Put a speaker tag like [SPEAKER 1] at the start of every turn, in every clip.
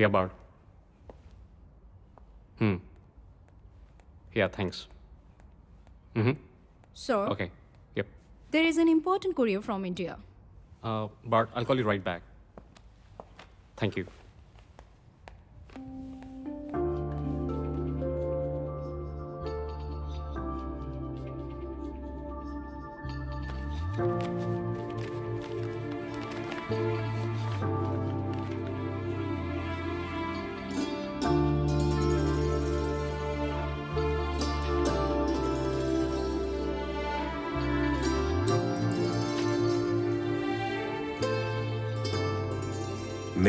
[SPEAKER 1] Yeah, Bart. Hmm. Yeah, thanks. Mm-hmm.
[SPEAKER 2] Sir,
[SPEAKER 1] Okay. Yep.
[SPEAKER 2] there is an important courier from India.
[SPEAKER 1] Uh, Bart, I'll call you right back. Thank you.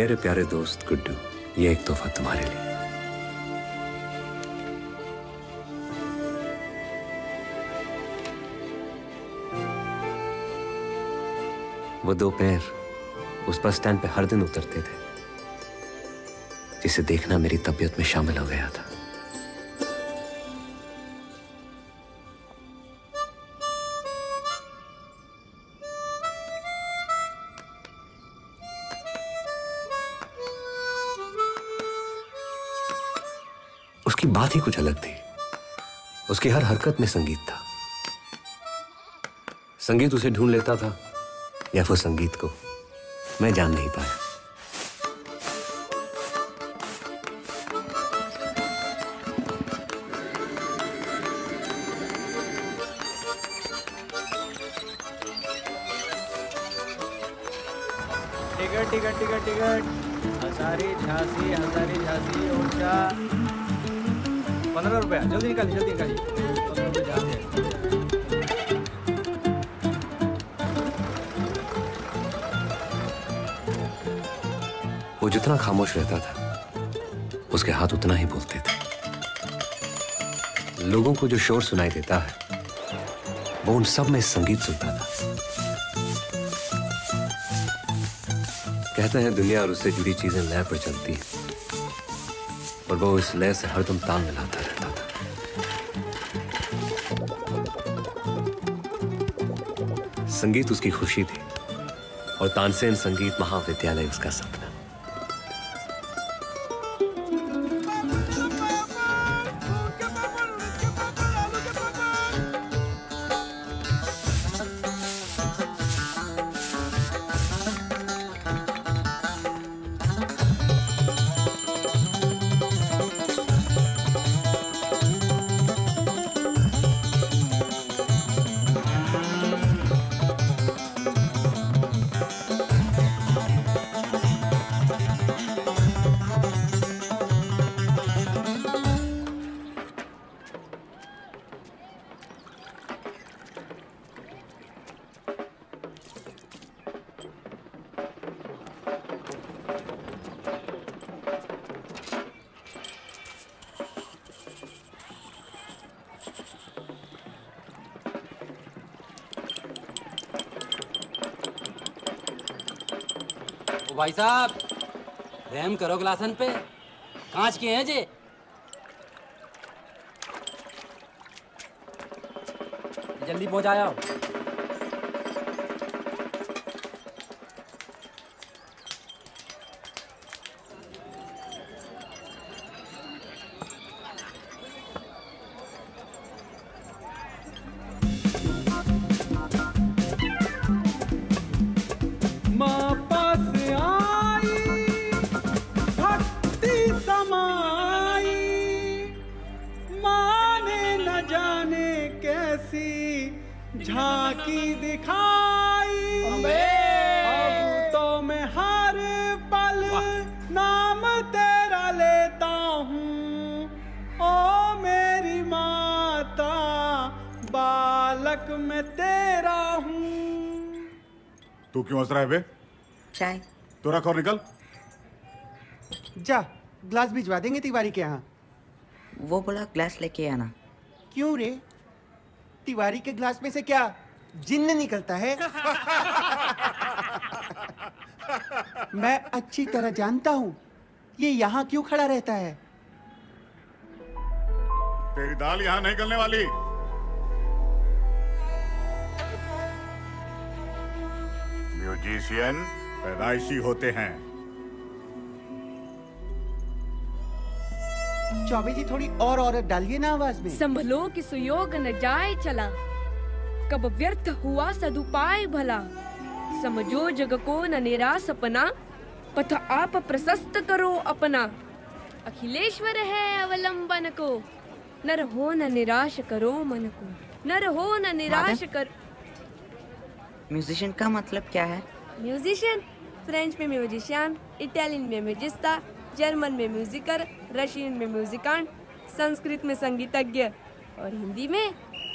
[SPEAKER 3] मेरे प्यारे दोस्त गुड्डू, ये एक तोहफा तुम्हारे लिए। वो दो पैर उस बस स्टैंड पे हर दिन उतरते थे, जिसे देखना मेरी तबीयत में शामिल हो गया था। उसकी बात ही कुछ अलग थी। उसकी हर हरकत में संगीत था। संगीत उसे ढूंढ लेता था, या फिर संगीत को मैं जान नहीं पाया। जितना खामोश रहता था, उसके हाथ उतना ही बोलते थे। लोगों को जो शोर सुनाई देता है, वो उन सब में संगीत सुनता था। कहते हैं, दुनिया और उससे जुड़ी चीज़ें लय पर चलती हैं, और वो इस लय से हरदम ताल मिलाता रहता था। संगीत उसकी खुशी थी, और तानसेन संगीत महाविद्यालय उसका सपना।
[SPEAKER 4] ग्लासन पे। कांच के हैं जे। जल्दी पहुँचाया
[SPEAKER 5] तो
[SPEAKER 6] रख और निकल?
[SPEAKER 7] जा ग्लास भिजवा देंगे तिवारी के यहाँ।
[SPEAKER 8] वो बोला ग्लास लेके आना।
[SPEAKER 7] क्यों रे? तिवारी के ग्लास में से क्या जिन्न निकलता है? मैं अच्छी तरह जानता हूँ ये यहाँ क्यों खड़ा रहता है?
[SPEAKER 6] तेरी दाल यहाँ नहीं गलने वाली। म्यूजिशियन पैदाइशी होते हैं।
[SPEAKER 7] चौबे जी थोड़ी और औरत डालिए ना आवाज़ में।
[SPEAKER 9] संभलो कि सुयोग न जाए चला। कब व्यर्थ हुआ सदुपाय भला। समझो जग को न निराश अपना। पथ आप प्रशस्त करो अपना। अखिलेश्वर है अवलंबन को। नर हो न निराश करो मन को। नर हो न निराश कर
[SPEAKER 8] म्यूजिशियन का मतलब क्या है?
[SPEAKER 9] म्यूजिशियन फ्रेंच में म्यूजिशियन, इटालियन में म्यूजिस्ता जर्मन में म्यूजिकर, रशियन में म्यूजिकान संस्कृत में संगीतज्ञ और हिंदी में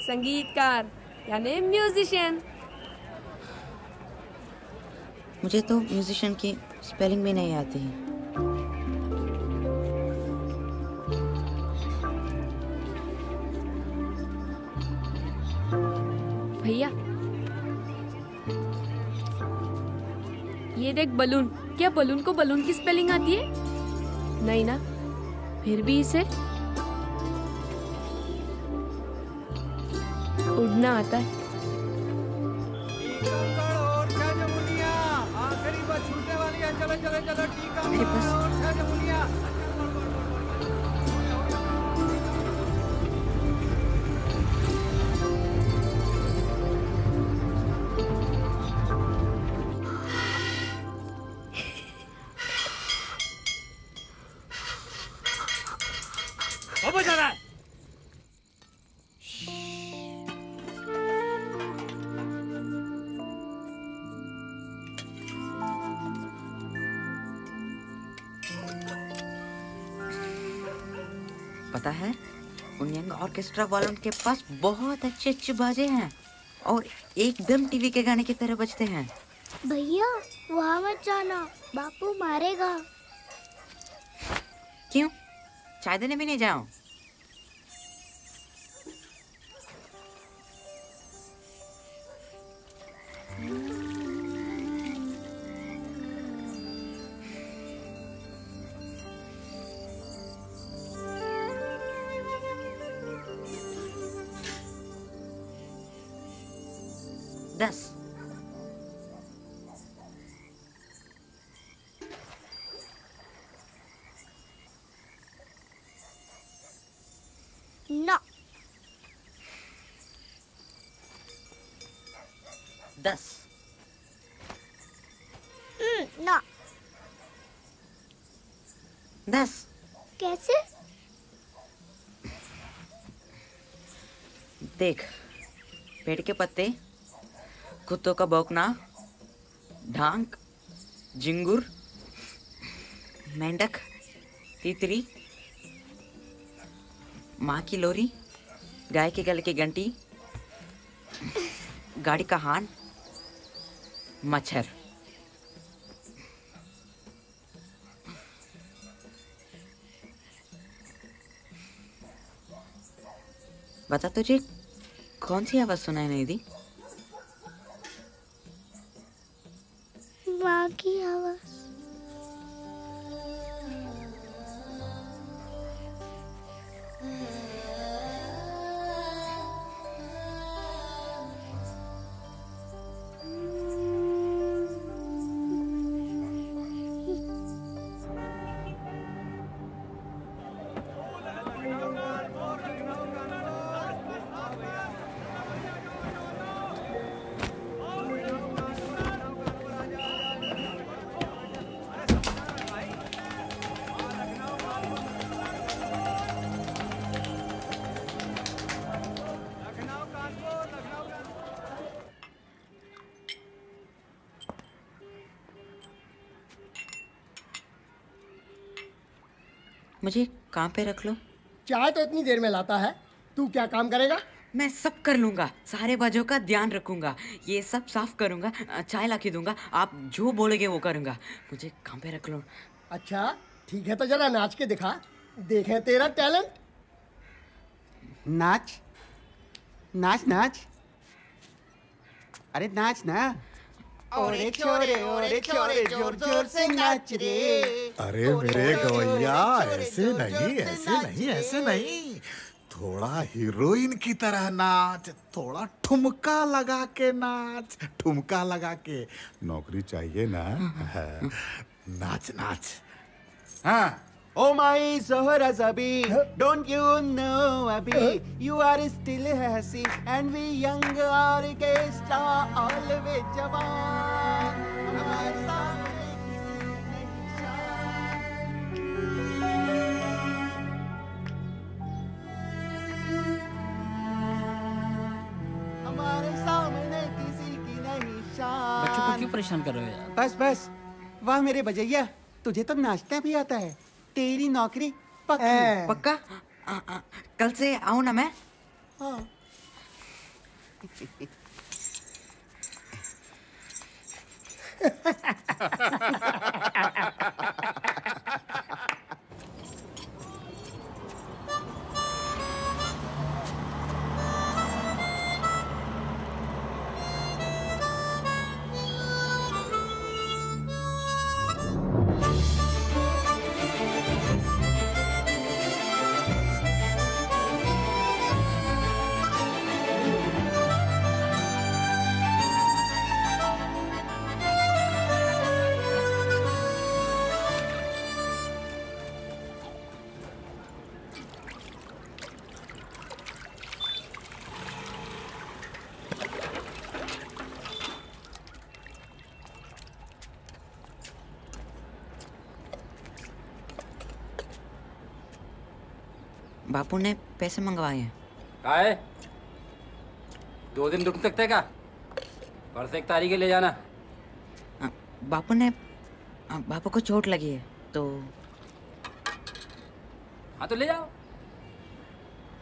[SPEAKER 9] संगीतकार, यानी म्यूजिशियन।
[SPEAKER 8] मुझे तो म्यूजिशियन की स्पेलिंग भी नहीं आती है।
[SPEAKER 9] देख बलून। क्या बलून को बलून की स्पेलिंग आती है? नहीं ना। फिर भी इसे उड़ना आता है।
[SPEAKER 10] टीकमगढ़ और
[SPEAKER 8] ऑर्केस्ट्रा वालों के पास बहुत अच्छे अच्छे बाजे हैं और एकदम टीवी के गाने की तरह बजते हैं।
[SPEAKER 11] भैया वहाँ मत जाना बापू मारेगा।
[SPEAKER 8] क्यों? शायद देने भी नहीं जाओ? देख, पेड़ के पत्ते, कुत्तों का भौंकना ढांक झिंगुर मेंढक तीतरी माँ की लोरी, गाय के गले की घंटी, गाड़ी का हान, मच्छर। बता तुझे कौन सी आवाज़ सुनाई नहीं दी? काम पे रख लो?
[SPEAKER 12] चाय तो इतनी देर में लाता है। तू क्या काम करेगा?
[SPEAKER 8] मैं सब कर लूँगा। सारे बाजों का ध्यान रखूँगा। ये सब साफ़ करूँगा चाय ला के दूँगा। आप जो बोलोगे वो करूँगा। मुझे काम पे रख लो?
[SPEAKER 12] अच्छा ठीक है तो जरा नाच के दिखा। देखें तेरा टैलेंट।
[SPEAKER 7] नाच? नाच नाच? अरे नाच ना। ओरे छोरे ओरे छोरे ज़ोर ज़ोर से नाच रे
[SPEAKER 13] अरे मेरे गवैया ऐसे नहीं ऐसे नहीं ऐसे नहीं थोड़ा हीरोइन की तरह नाच थोड़ा ठुमका लगा के नाच ठुमका लगा के। नौकरी चाहिए ना? हाँ, नाच नाच। हाँ।
[SPEAKER 7] Oh my Zohra Zabi, don't you know Abhi? You are still Hasi and we young orchestra always jawan. हमारे सामने किसी नहीं शान। हमारे सामने किसी की नहीं शान
[SPEAKER 14] बच्चों को क्यों परेशान कर रहे हो यार
[SPEAKER 7] बस बस वाह मेरे बजैया तुझे तो नाचना भी आता है तेरी नौकरी पक्की।
[SPEAKER 8] पक्का? आ, आ, कल से आऊँ ना मैं?
[SPEAKER 7] हाँ।
[SPEAKER 8] बापू ने पैसे मंगवाए। हैं
[SPEAKER 15] है दो दिन रुक सकते का परसों एक तारीख ले जाना।
[SPEAKER 8] आ, बापू ने आ, बापू को चोट लगी है तो
[SPEAKER 15] हाँ तो ले जाओ।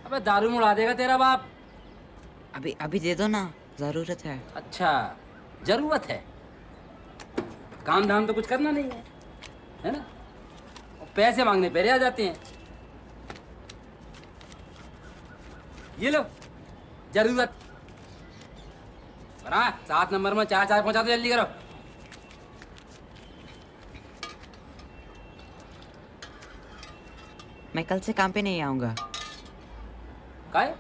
[SPEAKER 15] अबे दारू मुड़ा देगा तेरा बाप।
[SPEAKER 8] अभी अभी दे दो ना ज़रूरत है।
[SPEAKER 15] अच्छा ज़रूरत है? काम धाम तो कुछ करना नहीं है है ना? पैसे मांगने पेरे आ जाते हैं। ये लो। ज़रूरत। बना सात नंबर में चार चार पहुँचा दो जल्दी करो।
[SPEAKER 8] मैं कल से काम पे नहीं आऊँगा।
[SPEAKER 15] का है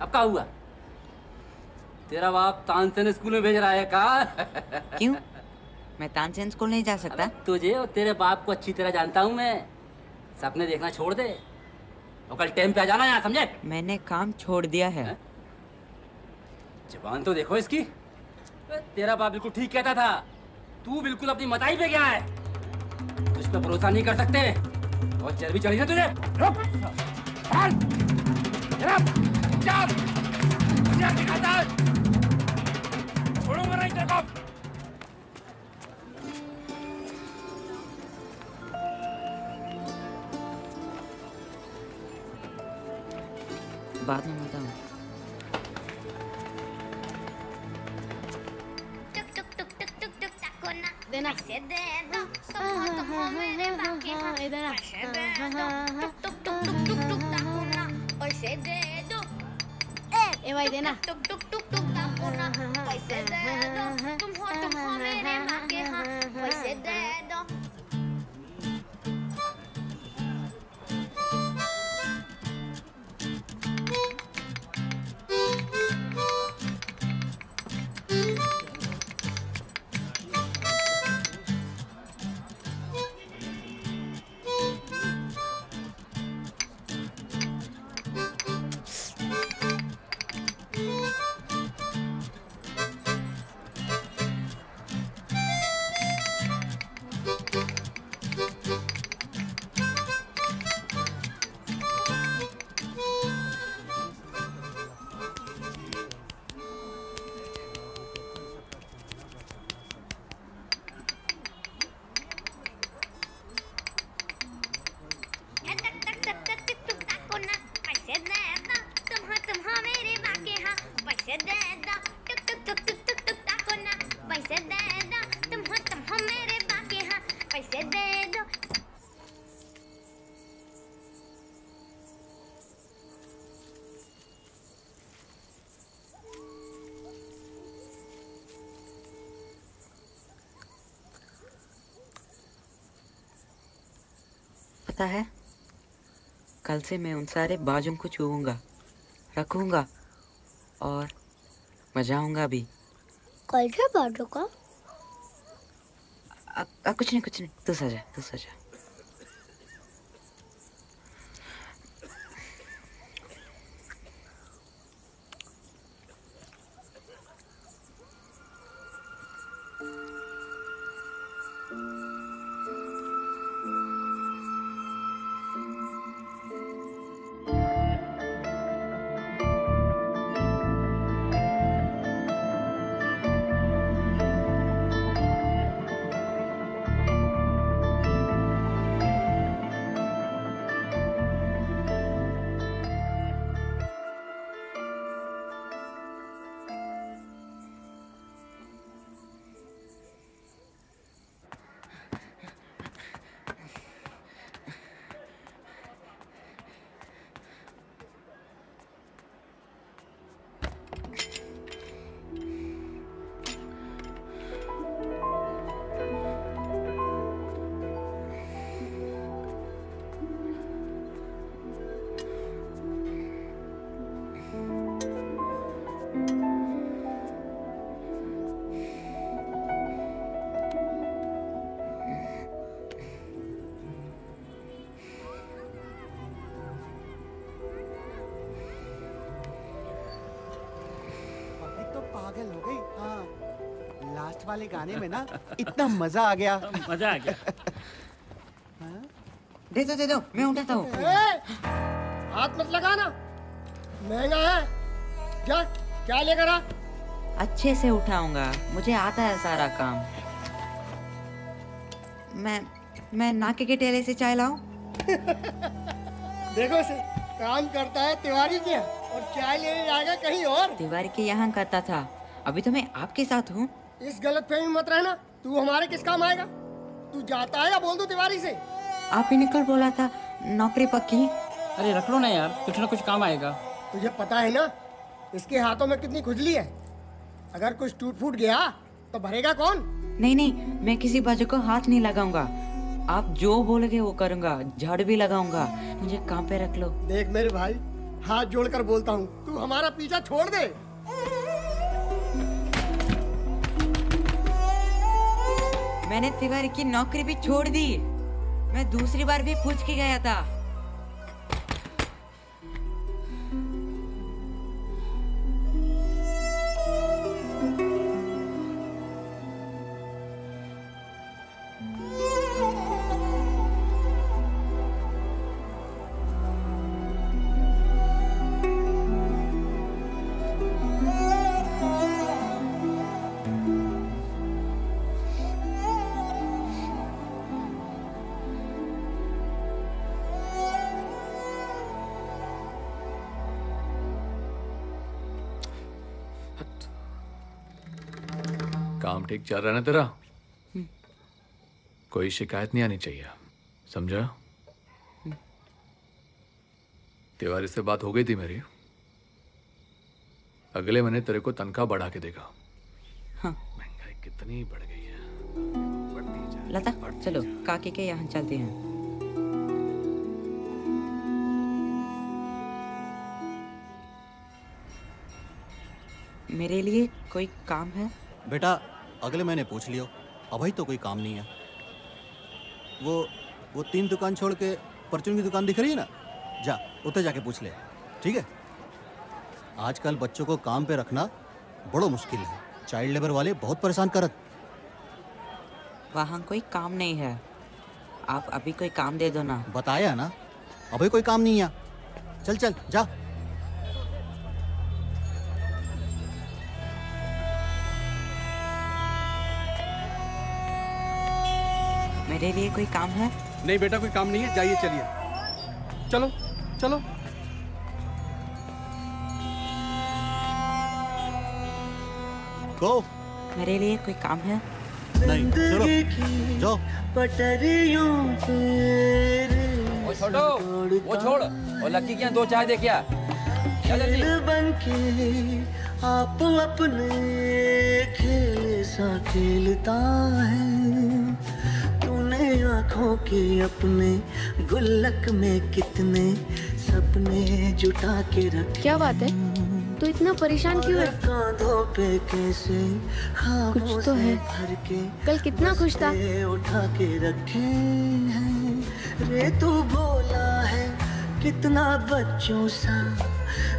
[SPEAKER 15] अब का हुआ? तेरा बाप तानसेन स्कूल में भेज रहा है का?
[SPEAKER 8] क्यों? मैं तानसेन स्कूल नहीं जा सकता।
[SPEAKER 15] तुझे और तेरे बाप को अच्छी तरह जानता हूँ मैं। सपने देखना छोड़ दे। और कल टाइम पे आ जाना यहाँ समझे?
[SPEAKER 8] मैंने काम छोड़ दिया है।
[SPEAKER 15] जबान तो देखो इसकी। तेरा बाप बिल्कुल ठीक कहता था। तू बिल्कुल अपनी मताई पे गया है। तुझ पे भरोसा नहीं कर सकते। और चर्बी चढ़ी ना तुझे। है। छोड़ूँगा नहीं तेरे को
[SPEAKER 8] बाद में बताऊँ
[SPEAKER 16] देना पैसे दे दो तुम हो तुम हो मेरे बाकी हाँ इधर पैसे दे दो टुक टुक टुक टुक टुक टाको ना पैसे
[SPEAKER 8] पता है? कल से मैं उन सारे बाजों को छूऊँगा रखूँगा और मजाऊँगा भी।
[SPEAKER 16] कल से बाजू का?
[SPEAKER 8] आ, आ, कुछ नहीं कुछ नहीं तू सजा तू सजा।
[SPEAKER 7] वाले में ना इतना मज़ा आ गया।
[SPEAKER 10] मज़ा आ गया।
[SPEAKER 8] दे दो दे दो मैं उठाता हूँ।
[SPEAKER 12] हाथ मत लगाना महँगा है। जा क्या लेकर आ?
[SPEAKER 8] अच्छे से उठाऊँगा। मुझे आता है सारा काम। मैं मैं नाके के टेले से चाय लाऊं?
[SPEAKER 12] देखो से काम करता है तिवारी क्या और चाय लेने जाएगा कहीं और।
[SPEAKER 8] तिवारी के यहाँ करता था। अभी तो मैं आपके साथ हूँ।
[SPEAKER 12] इस गलत फहमी मत रहना। तू हमारे किस काम आएगा? तू जाता है या बोल दो तिवारी से?
[SPEAKER 8] आप ही निकल बोला था नौकरी पक्की
[SPEAKER 10] अरे रख लो ना यार कुछ ना कुछ काम आएगा।
[SPEAKER 12] तुझे पता है ना इसके हाथों में कितनी खुजली है। अगर कुछ टूट फूट गया तो भरेगा कौन?
[SPEAKER 8] नहीं नहीं मैं किसी बाजू को हाथ नहीं लगाऊँगा। आप जो बोलोगे वो करूँगा झाड़ भी लगाऊँगा। मुझे काम पे रख लो।
[SPEAKER 12] देख मेरे भाई हाथ जोड़कर बोलता हूँ तू हमारा पीछा छोड़ दे।
[SPEAKER 8] मैंने तिवारी की नौकरी भी छोड़ दी। मैं दूसरी बार भी पूछ के गया था।
[SPEAKER 17] ठीक चल रहा है ना तेरा? कोई शिकायत नहीं आनी चाहिए समझा? तिवारी से बात हो गई थी मेरी। अगले महीने तेरे को तनख्वाह बढ़ा के देगा।
[SPEAKER 8] हाँ।
[SPEAKER 17] महँगाई कितनी बढ़ गई है।
[SPEAKER 8] लता चलो काकी के यहाँ चलते हैं। मेरे लिए कोई काम है?
[SPEAKER 18] बेटा अगले महीने पूछ लियो। अभी तो कोई काम नहीं है। वो वो तीन दुकान छोड़ के परचून की दुकान दिख रही है ना? जा उधर जाके पूछ ले। ठीक है? आजकल बच्चों को काम पे रखना बड़ो मुश्किल है। चाइल्ड लेबर वाले बहुत परेशान करत।
[SPEAKER 8] वहाँ कोई काम नहीं है। आप अभी कोई काम दे दो ना।
[SPEAKER 18] बताया ना? अभी कोई काम नहीं है। चल चल जा।
[SPEAKER 8] मेरे लिए कोई काम है?
[SPEAKER 19] नहीं बेटा कोई काम नहीं है। जाइए चलिए। चलो चलो।
[SPEAKER 18] गो।
[SPEAKER 8] मेरे लिए कोई काम है?
[SPEAKER 18] नहीं चलो। जाओ।
[SPEAKER 20] पटरियों
[SPEAKER 15] वो छोड़ो वो छोड़। और लक्की के यहाँ दो चाय दे क्या?
[SPEAKER 20] आप अपने खेल सा खेलता है। आँखों के अपने गुल्लक में कितने सपने जुटा के रखे
[SPEAKER 9] क्या बात है? तो इतना परेशान क्यों है?
[SPEAKER 20] कांधों पे कैसे
[SPEAKER 9] कुछ तो है।
[SPEAKER 20] भर के
[SPEAKER 9] कल कितना खुश था।
[SPEAKER 20] उठा के रखे हैं। रे तू बोला है कितना बच्चों सा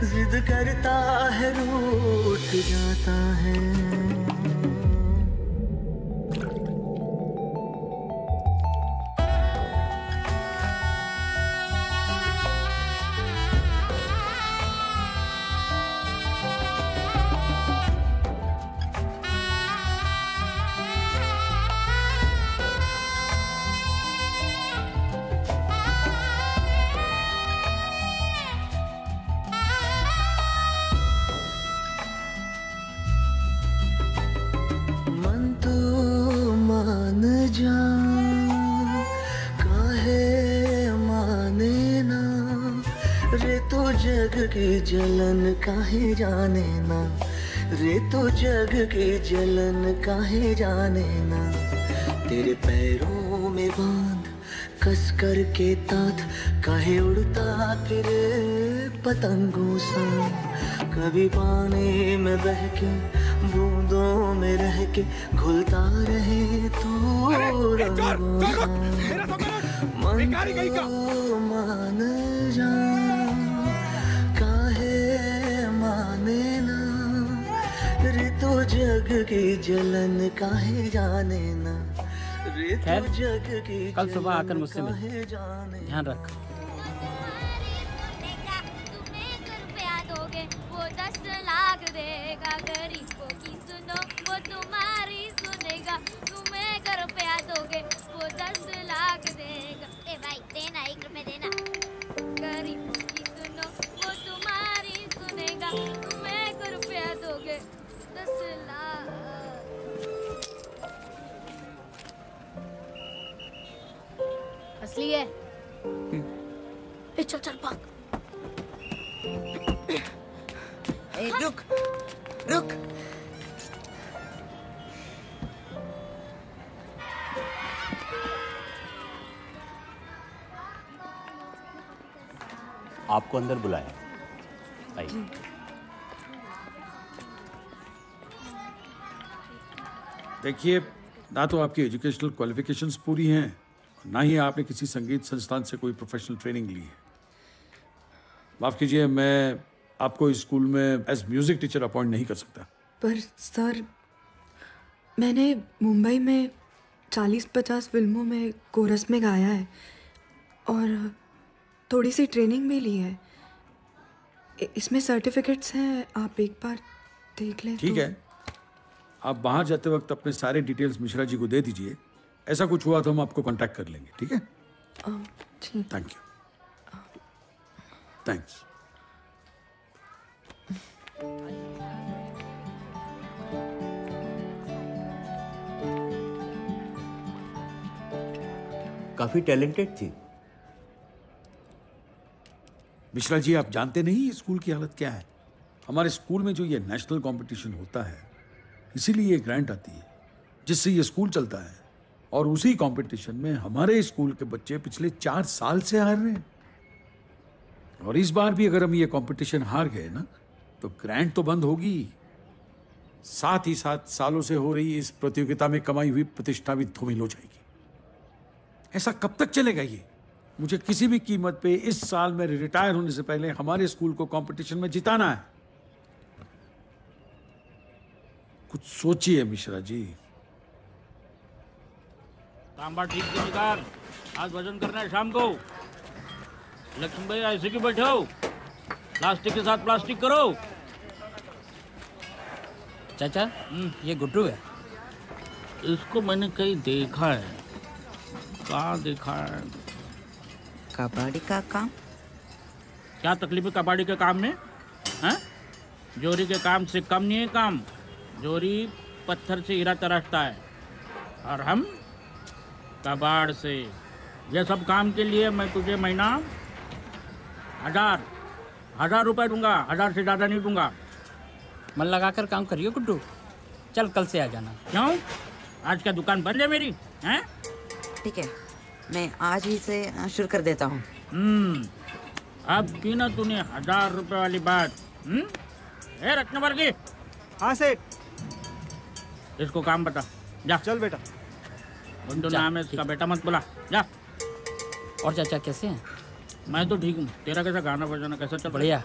[SPEAKER 20] जिद करता है रूठ जाता है। की जलन काहे जाने ना? तेरे पैरों में बाँध कस कर के तात काहे उड़ता फिरे पतंगों सा? कभी पानी में बह के बूंदों में रह के घुलता रहे तो रंगों मन मान जा। जग की जलन काहे जाने ना?
[SPEAKER 16] खैर,
[SPEAKER 20] जग की
[SPEAKER 16] कल सुबह आकर मुझसे मिल।
[SPEAKER 20] जाने
[SPEAKER 16] ध्यान रख।
[SPEAKER 11] रुपया दोगे वो दस लाख देगा गरीबों की सुनो वो तुम्हारी सुनेगा तुम्हें रुपया दोगे। लाख असली है। ए चल चल भाग।
[SPEAKER 8] ए, रुक। रुक।
[SPEAKER 21] आपको अंदर बुलाया आइए।
[SPEAKER 22] देखिए ना तो आपकी एजुकेशनल क्वालिफिकेशंस पूरी हैं ना ही आपने किसी संगीत संस्थान से कोई प्रोफेशनल ट्रेनिंग ली है। माफ़ कीजिए मैं आपको स्कूल में एज म्यूज़िक टीचर अपॉइंट नहीं कर सकता।
[SPEAKER 23] पर सर मैंने मुंबई में चालीस पचास फ़िल्मों में कोरस में गाया है और थोड़ी सी ट्रेनिंग भी ली है। इसमें सर्टिफिकेट्स हैं आप एक बार देख लें
[SPEAKER 22] ठीक
[SPEAKER 23] तो-
[SPEAKER 22] है। आप बाहर जाते वक्त अपने सारे डिटेल्स मिश्रा जी को दे दीजिए। ऐसा कुछ हुआ तो हम आपको कांटेक्ट कर लेंगे ठीक है? थैंक यू थैंक्स
[SPEAKER 21] काफ़ी टैलेंटेड थी।
[SPEAKER 22] मिश्रा जी आप जानते नहीं स्कूल की हालत क्या है? हमारे स्कूल में जो ये नेशनल कंपटीशन होता है इसीलिए ये ग्रांट आती है, जिससे ये स्कूल चलता है। और उसी कंपटीशन में हमारे स्कूल के बच्चे पिछले चार साल से हार रहे हैं। और इस बार भी अगर हम ये कंपटीशन हार गए ना तो ग्रांट तो बंद होगी। साथ ही साथ सालों से हो रही इस प्रतियोगिता में कमाई हुई प्रतिष्ठा भी धूमिल हो जाएगी। ऐसा कब तक चलेगा ये? मुझे किसी भी कीमत पे इस साल में रिटायर होने से पहले हमारे स्कूल को कंपटीशन में जिताना है। कुछ सोचिए मिश्रा जी।
[SPEAKER 14] तांबा ठीक से निकाल। आज वज़न करना है शाम को। लक्ष्मी भाई ऐसे क्यों बैठे हो? प्लास्टिक के साथ प्लास्टिक करो।
[SPEAKER 16] चाचा ये गुड्डू है।
[SPEAKER 14] इसको मैंने कहीं देखा है। कहाँ देखा है?
[SPEAKER 8] कबाड़ी का काम?
[SPEAKER 14] क्या तकलीफ़ है कबाड़ी के काम में? हैं? जोरी के काम से कम नहीं है काम। जोरी पत्थर से हीरा तराशता है। और हम कबाड़ से। यह सब काम के लिए मैं तुझे महीना हज़ार हज़ार रुपए दूँगा हज़ार से ज़्यादा नहीं दूँगा।
[SPEAKER 16] मन लगाकर काम करियो गुड्डू। चल कल से आ जाना।
[SPEAKER 14] क्यों? आज क्या दुकान बंद है मेरी हैं?
[SPEAKER 8] ठीक है मैं आज ही से शुरू कर देता हूँ।
[SPEAKER 14] हम्म अब की ना तूने हज़ार रुपए वाली बात हम्म? ए रत्नवर
[SPEAKER 18] हाँ सेठ
[SPEAKER 14] इसको काम बता। जा।
[SPEAKER 18] चल बेटा।
[SPEAKER 14] गुंडू
[SPEAKER 16] जा,
[SPEAKER 14] नाम है इसका बेटा मत बुला। जा।
[SPEAKER 16] और चाचा कैसे हैं?
[SPEAKER 14] मैं तो ठीक हूँ। तेरा कैसा गाना बजाना कैसा चल
[SPEAKER 16] बढ़िया।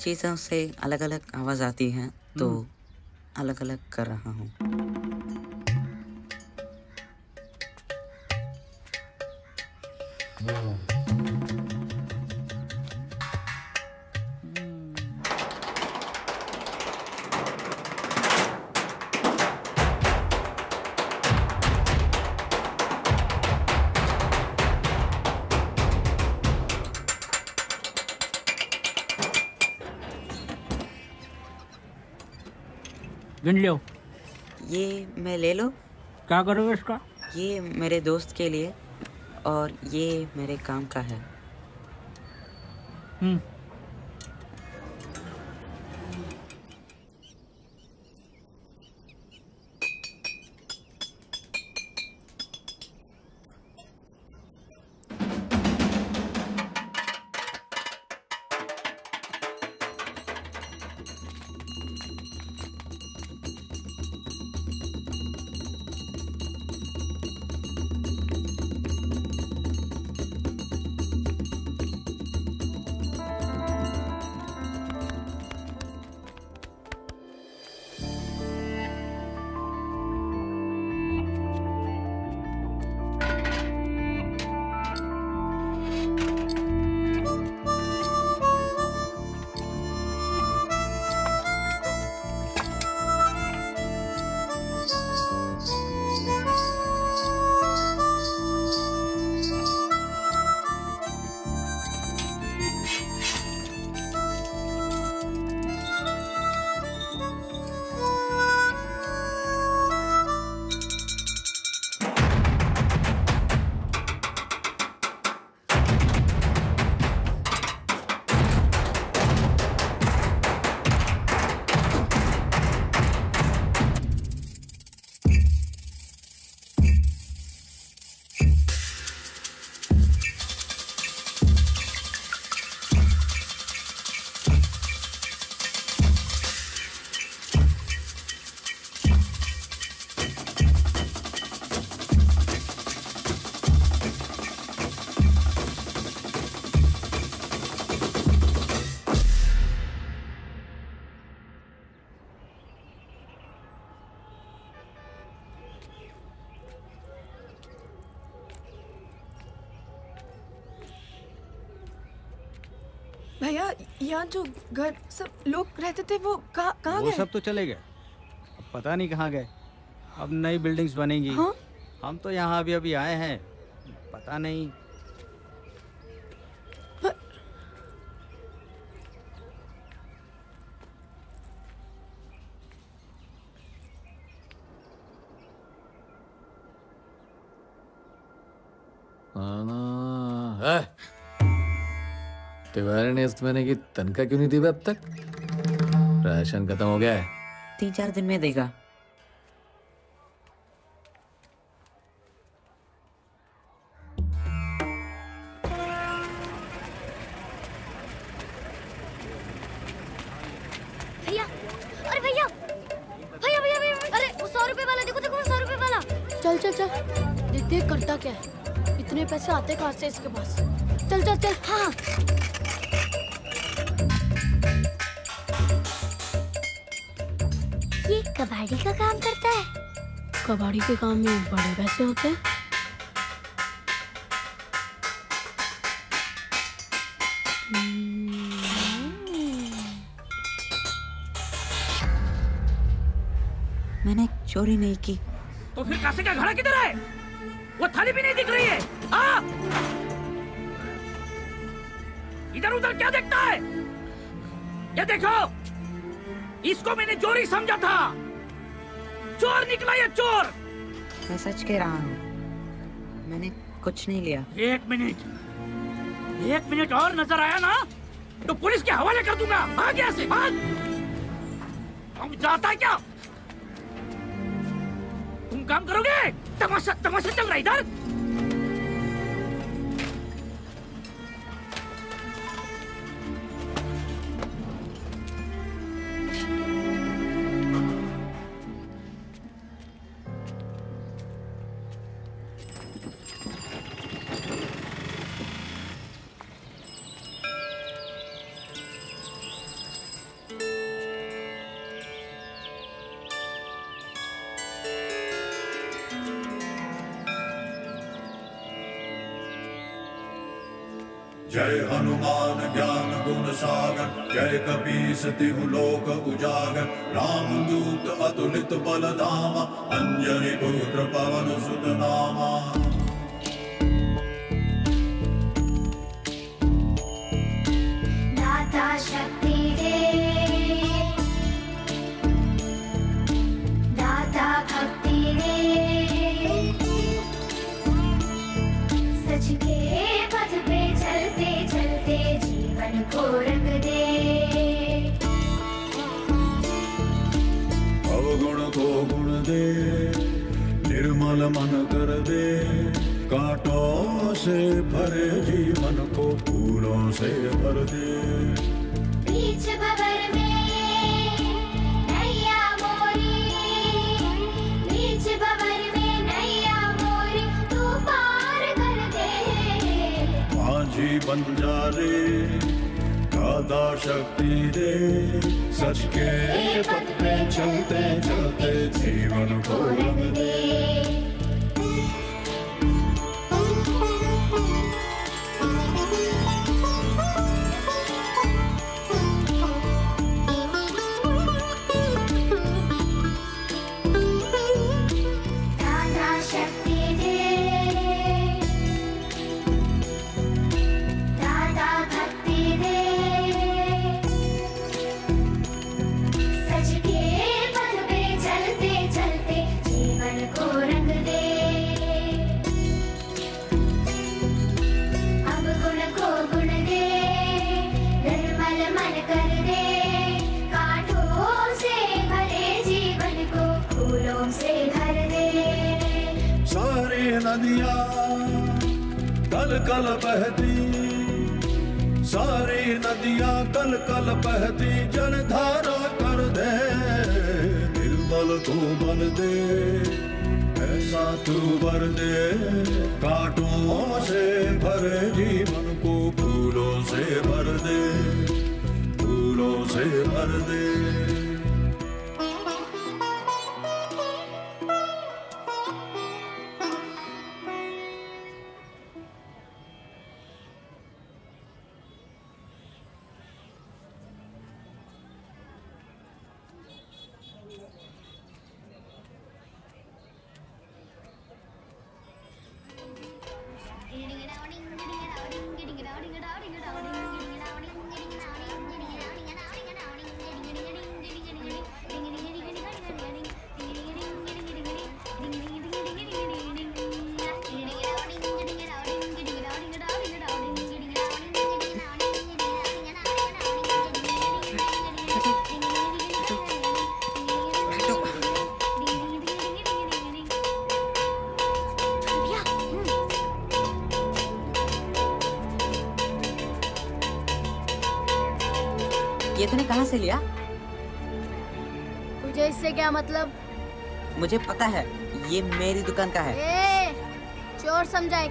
[SPEAKER 8] चीज़ों से अलग अलग आवाज़ आती है तो
[SPEAKER 14] हम्म।
[SPEAKER 8] अलग अलग कर रहा हूँ मैं ले लो।
[SPEAKER 14] क्या करोगे इसका?
[SPEAKER 8] ये मेरे दोस्त के लिए और ये मेरे काम का है।
[SPEAKER 14] हम्म।
[SPEAKER 23] भैया यहाँ जो घर सब लोग रहते थे वो कहाँ कहाँ
[SPEAKER 24] वो
[SPEAKER 23] गए?
[SPEAKER 24] सब तो चले गए। अब पता नहीं कहाँ गए। अब नई बिल्डिंग्स बनेंगी।
[SPEAKER 23] हाँ?
[SPEAKER 24] हम तो यहाँ अभी अभी आए हैं। पता नहीं
[SPEAKER 25] इस महीने की तनख्वाह क्यों नहीं दी अब तक? राशन खत्म हो गया है।
[SPEAKER 8] तीन चार दिन में देगा।
[SPEAKER 26] में बड़े पैसे होते हैं।
[SPEAKER 8] मैंने चोरी नहीं की।
[SPEAKER 14] तो फिर कासे का घड़ा किधर है? वो थाली भी नहीं दिख रही है। हाँ इधर उधर क्या देखता है? ये देखो! इसको मैंने चोरी समझा था। चोर निकला ये चोर!
[SPEAKER 8] मैं सच कह रहा हूँ। मैंने कुछ नहीं लिया।
[SPEAKER 14] एक मिनट। एक मिनट और नज़र आया ना तो पुलिस के हवाले कर दूँगा। आ गया से, भाग। हम जाता क्या? तुम काम करोगे? तमाशा तमाशा चल रहा इधर।
[SPEAKER 27] लोक उजागर राम दूत अतुलित बल धामा अंजनी पुत्र पवन सुत नामा जीवन को रंग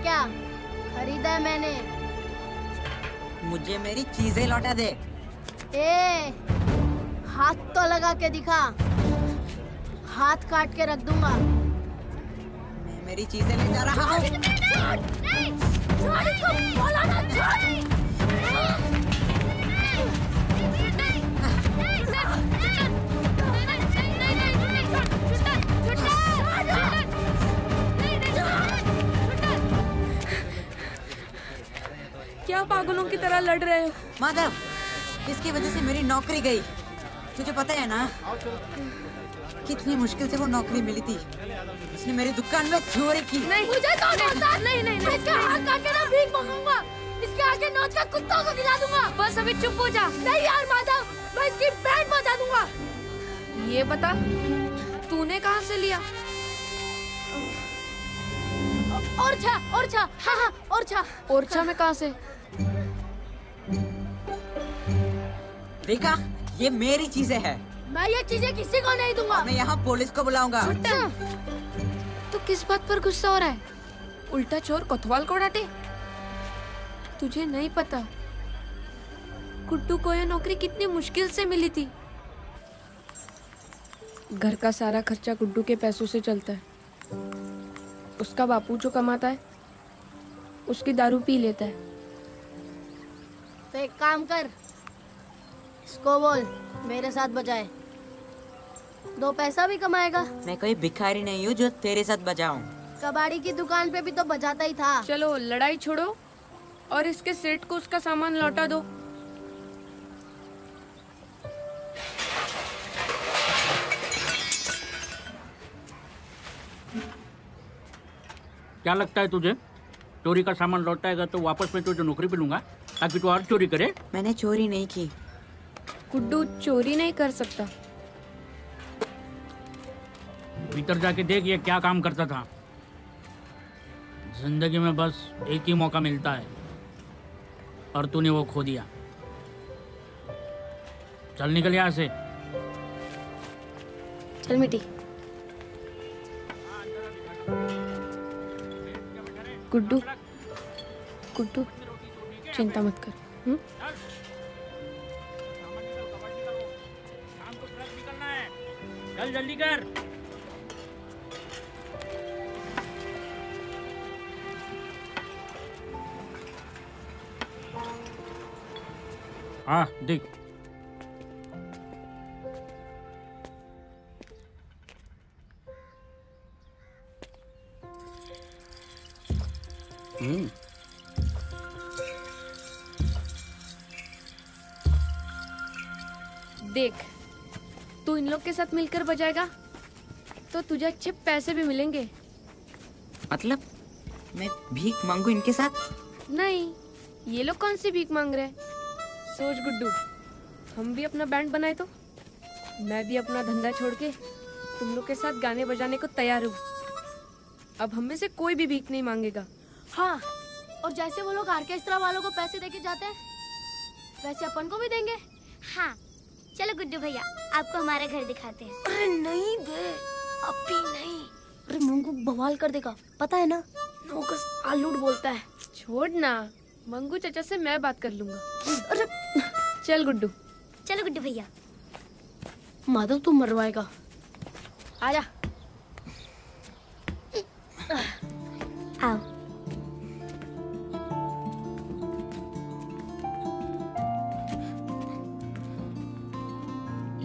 [SPEAKER 26] क्या? खरीदा है मैंने।
[SPEAKER 8] मुझे मेरी चीज़ें लौटा दे।
[SPEAKER 26] ए, हाथ तो लगा के दिखा। हाथ काट के रख दूँगा।
[SPEAKER 8] मैं मेरी चीज़ें ले जा रहा हूँ।
[SPEAKER 9] क्या पागलों की तरह लड़ रहे हो?
[SPEAKER 8] माधव इसकी वजह से मेरी नौकरी गई। तुझे पता है ना कितनी मुश्किल से वो नौकरी मिली थी। इसने मेरी दुकान में चोरी की।
[SPEAKER 26] नहीं। मुझे तो नहीं नहीं नहीं नहीं। इसके हाथ काट के ना भीख मांगूँगा। इसके आगे नोच कर कुत्तों को खिला दूँगा।
[SPEAKER 9] बस अभी चुप हो जा।
[SPEAKER 26] नहीं यार माधव मैं इसकी बैंड बजा दूँगा।
[SPEAKER 9] ये बता तूने कहाँ से लिया?
[SPEAKER 26] और छा और छा हाँ हाँ और छा
[SPEAKER 9] ओरछा में कहाँ से?
[SPEAKER 8] देखा ये मेरी चीज़ें हैं।
[SPEAKER 26] मैं ये चीज़ें किसी को नहीं दूँगा।
[SPEAKER 8] मैं यहाँ पुलिस को बुलाऊँगा।
[SPEAKER 9] तू किस बात पर गुस्सा हो रहा है? उल्टा चोर कोतवाल को डांटे। तुझे नहीं पता गुड्डू को ये नौकरी कितनी मुश्किल से मिली थी। घर का सारा खर्चा गुड्डू के पैसों से चलता है। उसका बापू जो कमाता है उसकी दारू पी लेता है।
[SPEAKER 26] तो एक काम कर इसको बोल मेरे साथ बजाए। दो पैसा भी कमाएगा।
[SPEAKER 8] मैं कोई भिखारी नहीं हूँ जो तेरे साथ बजाऊं।
[SPEAKER 26] कबाड़ी की दुकान पे भी तो बजाता ही था।
[SPEAKER 9] चलो लड़ाई छोड़ो और इसके सेठ को उसका सामान लौटा दो।
[SPEAKER 14] क्या लगता है तुझे? चोरी का सामान लौटाएगा तो वापस मैं तुझे नौकरी पे लूँगा। ताकि तू और चोरी करे।
[SPEAKER 8] मैंने चोरी नहीं की।
[SPEAKER 9] गुड्डू चोरी नहीं कर सकता।
[SPEAKER 14] भीतर जाके देख ये क्या काम करता था। ज़िंदगी में बस एक ही मौका मिलता है। और तूने वो खो दिया। चल निकल यहाँ से।
[SPEAKER 26] चल मिट्टी।
[SPEAKER 9] गुड्डू गुड्डू। चिंता मत कर हम्म?
[SPEAKER 14] चल जल्दी कर हाँ देख
[SPEAKER 21] हम्म
[SPEAKER 9] देख तू इन लोग के साथ मिलकर बजाएगा तो तुझे अच्छे पैसे भी मिलेंगे।
[SPEAKER 8] मतलब मैं भीख मांगू इनके साथ?
[SPEAKER 9] नहीं ये लोग कौन सी भीख मांग रहे हैं? सोच गुड्डू हम भी अपना बैंड बनाए तो। मैं भी अपना धंधा छोड़ के तुम लोग के साथ गाने बजाने को तैयार हूँ। अब हम में से कोई भी भीख नहीं मांगेगा।
[SPEAKER 26] हाँ और जैसे वो लोग ऑर्केस्ट्रा वालों को पैसे देके जाते हैं वैसे अपन को भी देंगे।
[SPEAKER 11] हाँ चलो गुड्डू भैया आपको हमारा घर दिखाते हैं।
[SPEAKER 26] अरे नहीं दे अभी नहीं। अरे मंगू बवाल कर देगा। पता है ना? नौकस आलूट बोलता है।
[SPEAKER 9] छोड़ ना। मंगू चाचा से मैं बात कर लूँगा। अरे चल गुड्डू।
[SPEAKER 11] चलो गुड्डू भैया।
[SPEAKER 26] माधव तू मरवाएगा। आजा।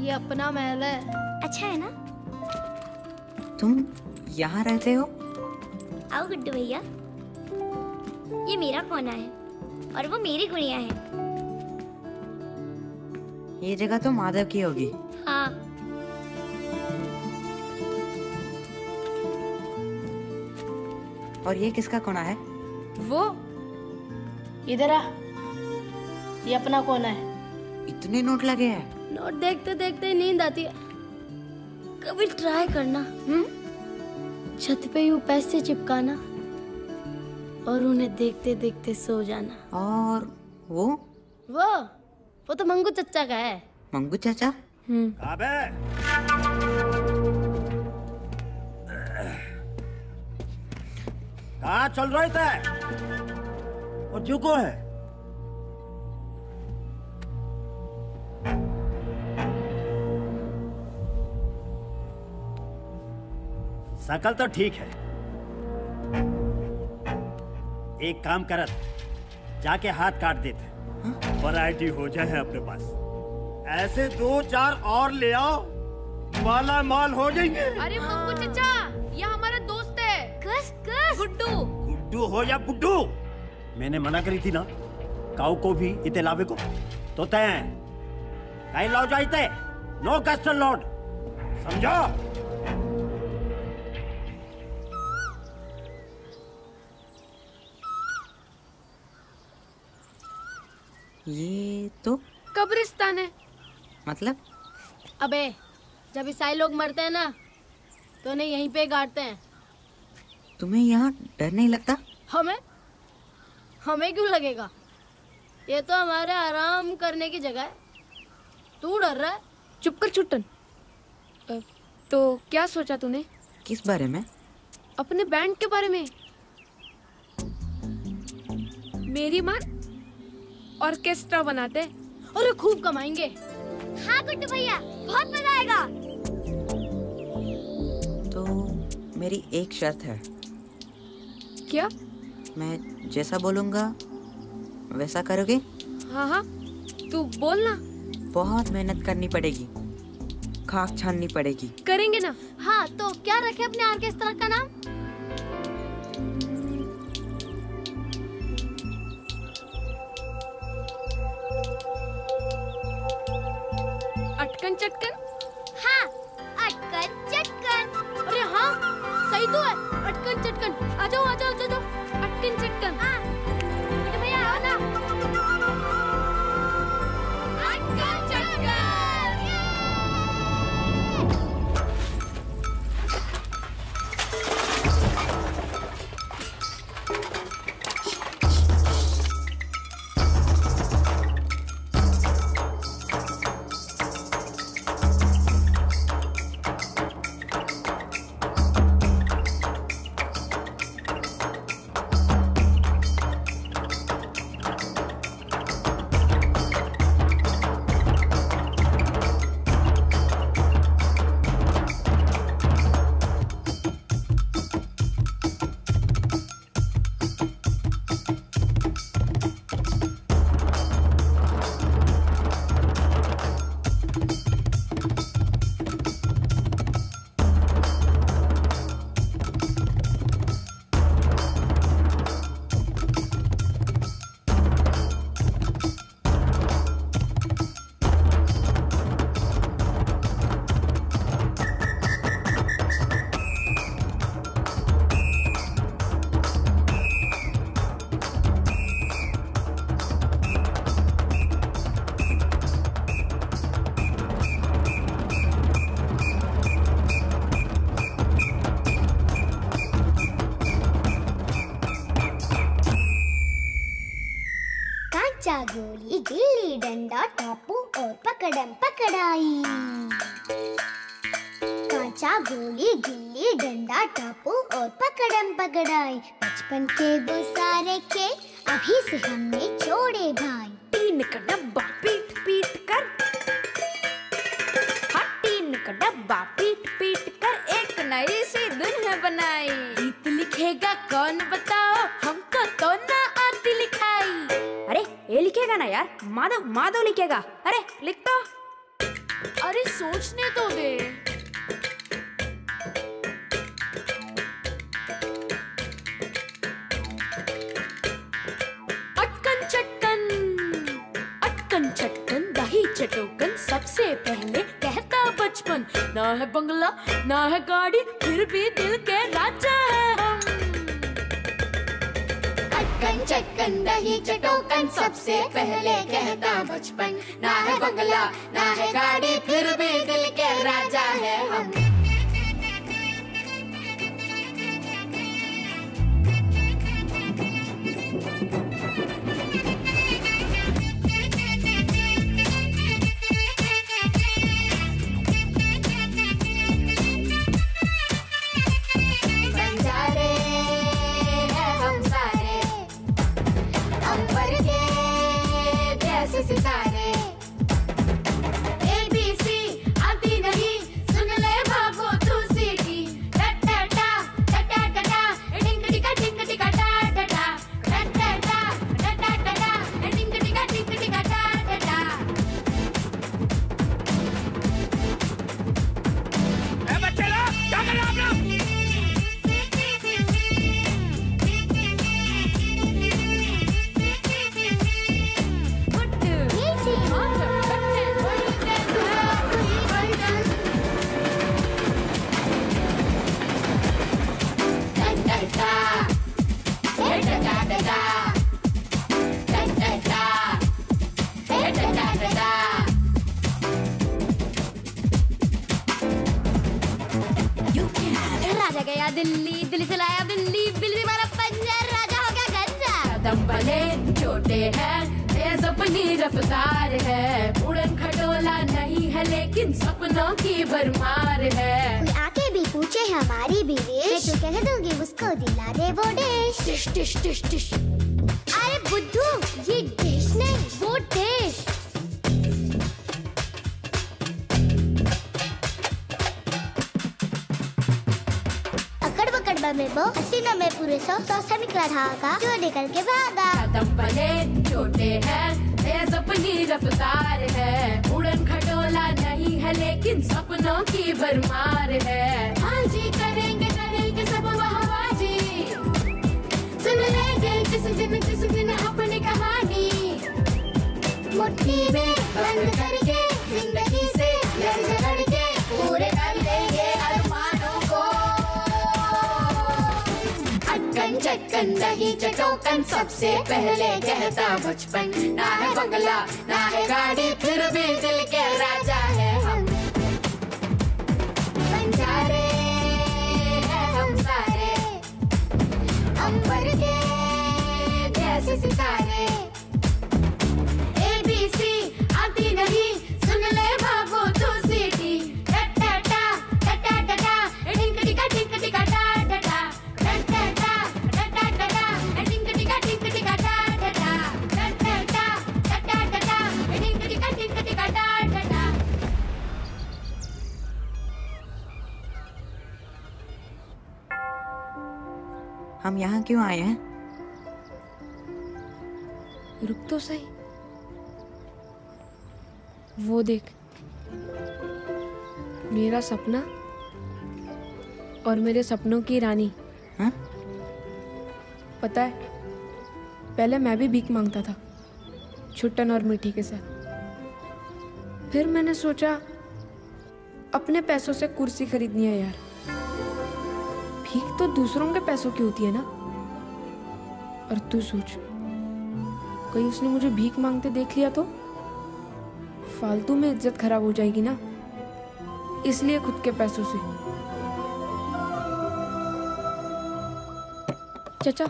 [SPEAKER 26] ये अपना महल है।
[SPEAKER 11] अच्छा है ना?
[SPEAKER 8] तुम यहाँ रहते हो?
[SPEAKER 11] आओ गुड्डू भैया। ये मेरा कोना है और वो मेरी गुड़िया है।
[SPEAKER 8] ये जगह तो माधव की होगी।
[SPEAKER 11] हाँ।
[SPEAKER 8] और ये किसका कोना है?
[SPEAKER 26] वो? इधर आ। ये अपना कोना है।
[SPEAKER 8] इतने नोट लगे हैं।
[SPEAKER 26] नोट देखते देखते ही नींद आती है। कभी ट्राई करना हम्म? छत पे यूँ पैसे चिपकाना और उन्हें देखते देखते सो जाना।
[SPEAKER 8] और वो?
[SPEAKER 26] वो वो तो मंगू चच्चा का है।
[SPEAKER 8] मंगू चाचा?
[SPEAKER 26] हम्म।
[SPEAKER 28] अबे कहाँ चल रहे थे? और जुको है? शकल तो ठीक है। एक काम करत जाके हाथ काट देते। वैरायटी हो जाए अपने पास। ऐसे दो चार और ले आओ माला माल हो जाएँगे।
[SPEAKER 9] अरे मंगू चाचा ये हमारा दोस्त है।
[SPEAKER 11] कस कस।
[SPEAKER 9] गुड्डू।
[SPEAKER 28] गुड्डू हो या बुड्डू मैंने मना करी थी ना काऊ को भी इते लावे को? तो तय कहीं लो जाते नो कस्टल लॉर्ड समझो?
[SPEAKER 8] ये तो
[SPEAKER 9] कब्रिस्तान है।
[SPEAKER 8] मतलब?
[SPEAKER 26] अबे जब ईसाई लोग मरते हैं ना तो उन्हें यहीं पे गाड़ते हैं।
[SPEAKER 8] तुम्हें यहाँ डर नहीं लगता?
[SPEAKER 26] हमें? हमें क्यों लगेगा? ये तो हमारे आराम करने की जगह है। तू डर रहा है?
[SPEAKER 9] चुप कर छुट्टन। तो क्या सोचा तूने?
[SPEAKER 8] किस बारे में?
[SPEAKER 9] अपने बैंड के बारे में। मेरी माँ ऑर्केस्ट्रा बनाते
[SPEAKER 26] अरे खूब कमाएँगे।
[SPEAKER 11] हाँ गुड्डू भैया बहुत मज़ा आएगा।
[SPEAKER 8] तो मेरी एक शर्त है।
[SPEAKER 9] क्या?
[SPEAKER 8] मैं जैसा बोलूँगा वैसा करोगे?
[SPEAKER 9] हाँ हाँ तू बोलना।
[SPEAKER 8] बहुत मेहनत करनी पड़ेगी खाक छाननी पड़ेगी।
[SPEAKER 9] करेंगे ना?
[SPEAKER 26] हाँ तो क्या रखे अपने ऑर्केस्ट्रा का नाम?
[SPEAKER 9] अटकन चटकन
[SPEAKER 11] हाँ अटकन चटकन
[SPEAKER 26] अरे हाँ सही तो है अटकन चटकन आ जाओ आ जाओ आ जाओ
[SPEAKER 9] अटकन चटकन
[SPEAKER 11] हाँ। पकड़म पकड़ाई। कांचा, गोली, गिल्ली, डंडा, टापू और पकड़म पकड़ाई। बचपन के वो सारे खेल अभी से हमने छोड़े भाई।
[SPEAKER 9] तीन का डब्बा पीट पीट कर। हाँ तीन का डब्बा पीट पीट कर एक नई सी दुनिया बनाई। गीत लिखेगा कौन बताओ? हमको तो ना आती लिखाई। अरे, ये लिखेगा ना यार? माधव माधव लिखेगा सबसे पहले कहता बचपन। ना है बंगला, ना है गाड़ी, फिर भी दिल के राजा है हम।
[SPEAKER 11] चटकन दही, चटोकन, सबसे पहले कहता बचपन। ना है बंगला, ना है गाड़ी, फिर भी दिल के राजा है हम। वो
[SPEAKER 9] देख। मेरा सपना और मेरे सपनों की रानी।
[SPEAKER 8] हाँ?
[SPEAKER 9] पता है पहले मैं भी भीख माँगता था छुट्टन और मीठी के साथ। फिर मैंने सोचा अपने पैसों से कुर्सी खरीदनी है यार। भीख तो दूसरों के पैसों की होती है ना? और तू सोच कहीं उसने मुझे भीख मांगते देख लिया तो? फालतू में इज़्ज़त खराब हो जाएगी ना? इसलिए खुद के पैसों से। चाचा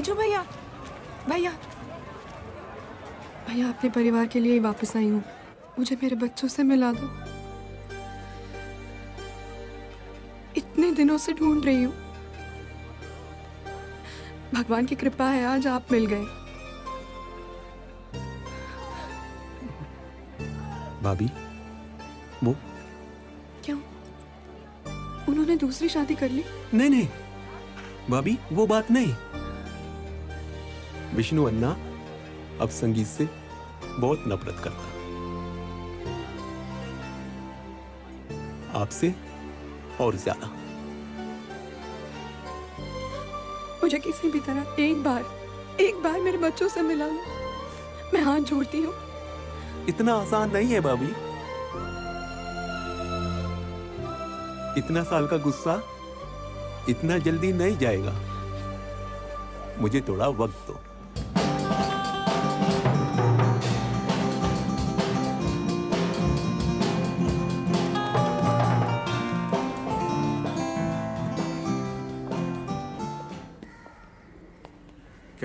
[SPEAKER 23] बैजू भैया। भैया। भैया अपने परिवार के लिए ही वापस आई हूँ। मुझे मेरे बच्चों से मिला दो। इतने दिनों से ढूंढ रही हूँ। भगवान की कृपा है आज आप मिल गए।
[SPEAKER 29] भाभी वो?
[SPEAKER 23] क्यों? उन्होंने दूसरी शादी कर ली?
[SPEAKER 29] नहीं नहीं। भाभी वो बात नहीं। विष्णु अन्ना अब संगीत से बहुत नफरत करता। आपसे और ज़्यादा।
[SPEAKER 23] मुझे किसी भी तरह एक बार एक बार मेरे बच्चों से मिला मैं हाथ जोड़ती हूँ।
[SPEAKER 29] इतना आसान नहीं है भाभी। इतना साल का गुस्सा इतना जल्दी नहीं जाएगा। मुझे थोड़ा वक्त दो।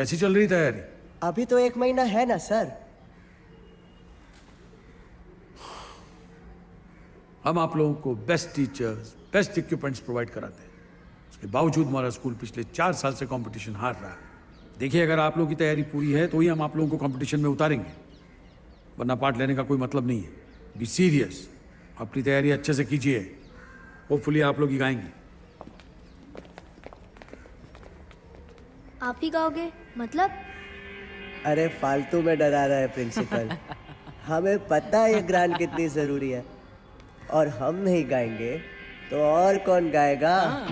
[SPEAKER 22] कैसी चल रही तैयारी?
[SPEAKER 30] अभी तो एक महीना है ना सर।
[SPEAKER 22] हम आप लोगों को best teachers best equipments provide कराते हैं। उसके बावजूद हमारा स्कूल पिछले चार साल से कंपटीशन हार रहा है। देखिए अगर आप लोगों की तैयारी पूरी है तो ही हम आप लोगों को कंपटीशन में उतारेंगे। वरना पार्ट लेने का कोई मतलब नहीं है। बी सीरियस अपनी तैयारी अच्छे से कीजिए। होपफुली आप लोग ही गाएँगे।
[SPEAKER 9] आप ही गाओगे? मतलब?
[SPEAKER 30] अरे फालतू में डरा रहा है प्रिंसिपल। हमें पता है ये ग्रांड कितनी ज़रूरी है। और हम नहीं गाएँगे तो और कौन गाएगा?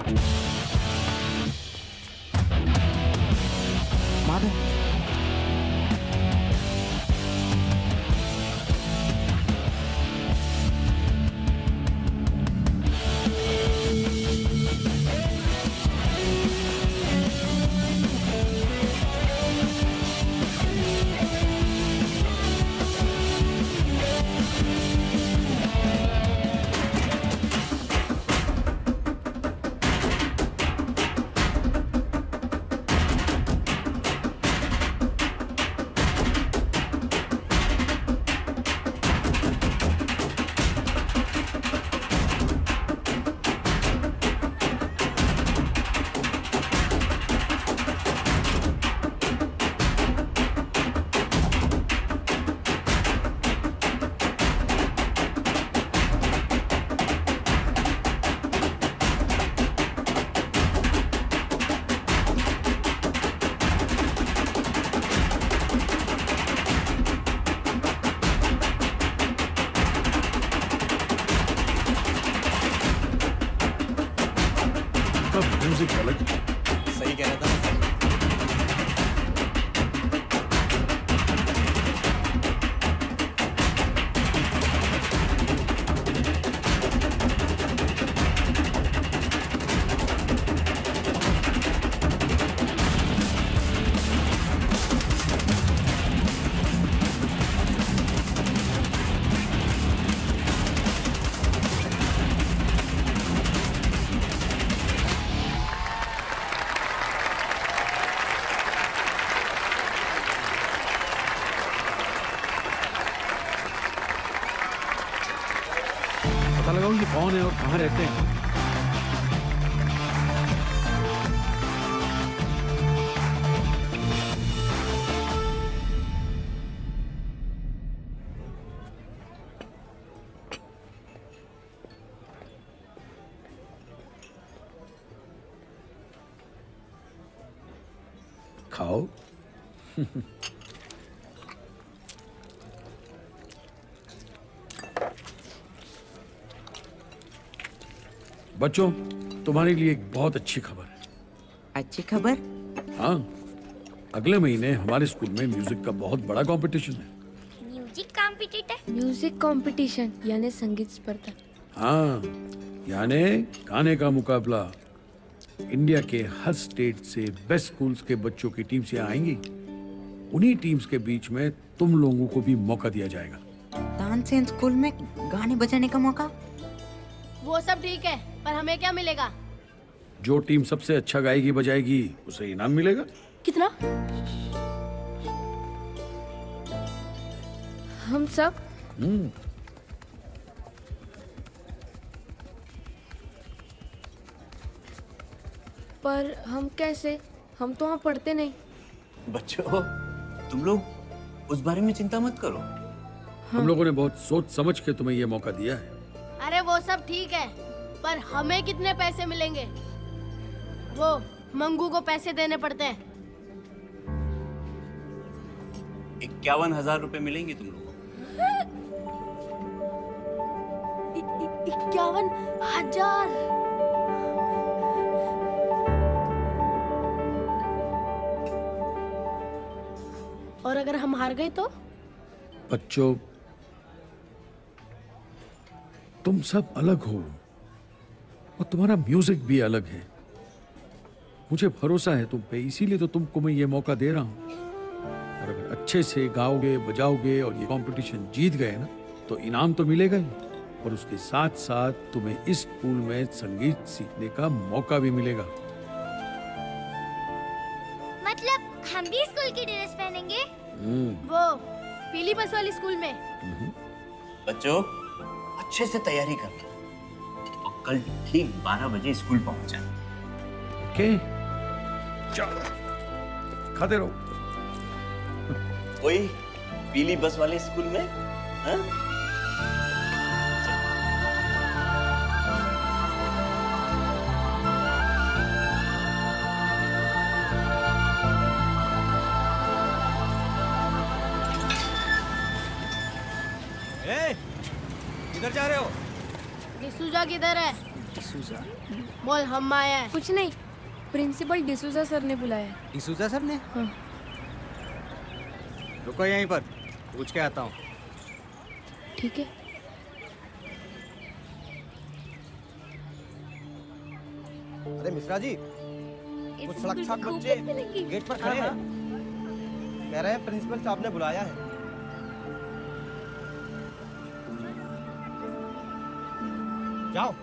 [SPEAKER 22] म्यूज़िक अलग
[SPEAKER 21] सही
[SPEAKER 22] कौन बच्चों तुम्हारे लिए एक बहुत अच्छी खबर है।
[SPEAKER 8] अच्छी खबर?
[SPEAKER 22] हाँ अगले महीने हमारे स्कूल में म्यूज़िक का बहुत बड़ा कंपटीशन है।
[SPEAKER 9] म्यूज़िक कॉम्पिटिटर म्यूज़िक कंपटीशन यानी संगीत स्पर्धा।
[SPEAKER 22] हाँ यानी गाने का मुकाबला। इंडिया के हर स्टेट से बेस्ट स्कूल्स के बच्चों की टीम से आएँगी। उन्हीं टीम्स के बीच में तुम लोगों को भी मौका दिया जाएगा।
[SPEAKER 8] स्कूल में गाने बजाने का मौका?
[SPEAKER 26] वो सब ठीक है पर हमें क्या मिलेगा?
[SPEAKER 22] जो टीम सबसे अच्छा गाएगी बजाएगी उसे इनाम मिलेगा।
[SPEAKER 26] कितना?
[SPEAKER 9] हम सब?
[SPEAKER 22] हम्म।
[SPEAKER 9] पर हम कैसे? हम तो वहाँ पढ़ते नहीं।
[SPEAKER 21] बच्चों तुम लोग उस बारे में चिंता मत करो।
[SPEAKER 22] हम लोगों ने बहुत सोच समझ के तुम्हें ये मौका दिया है।
[SPEAKER 26] अरे वो सब ठीक है पर हमें कितने पैसे मिलेंगे? वो मंगू को पैसे देने पड़ते हैं।
[SPEAKER 21] इक्यावन हज़ार रुपए मिलेंगे तुम लोगों को।
[SPEAKER 26] इक्यावन हज़ार? और अगर हम हार गए तो?
[SPEAKER 22] बच्चों तुम सब अलग हो। और तुम्हारा म्यूज़िक भी अलग है। मुझे भरोसा है तुम पे इसीलिए तो तुमको मैं ये मौका दे रहा हूँ। और अगर अच्छे से गाओगे बजाओगे और ये कंपटीशन जीत गए ना तो इनाम तो मिलेगा ही। और उसके साथ साथ तुम्हें इस स्कूल में संगीत सीखने का मौका भी मिलेगा।
[SPEAKER 11] मतलब हम भी स्कूल की ड्रेस पहनेंगे?
[SPEAKER 22] हम्म,
[SPEAKER 26] वो पीली बस वाली स्कूल में।
[SPEAKER 21] बच्चों अच्छे से तैयारी करना और कल ठीक बारह बजे स्कूल पहुँच जाना।
[SPEAKER 22] ओके। चलो खाते रहो।
[SPEAKER 21] वही पीली बस वाले स्कूल में? हाँ?
[SPEAKER 10] किधर जा रहे हो?
[SPEAKER 26] डिसूजा किधर है? डिसूजा? बोल हम आए हैं।
[SPEAKER 9] कुछ नहीं प्रिंसिपल डिसूजा सर ने बुलाया
[SPEAKER 10] डिसूजा सर ने?
[SPEAKER 9] हाँ।
[SPEAKER 10] रुको यहीं पर पूछ के आता हूँ।
[SPEAKER 9] ठीक है।
[SPEAKER 10] अरे मिश्रा जी कुछ बच्चे गेट पर खड़े हैं। कह रहे हैं प्रिंसिपल साहब ने बुलाया है। जाओ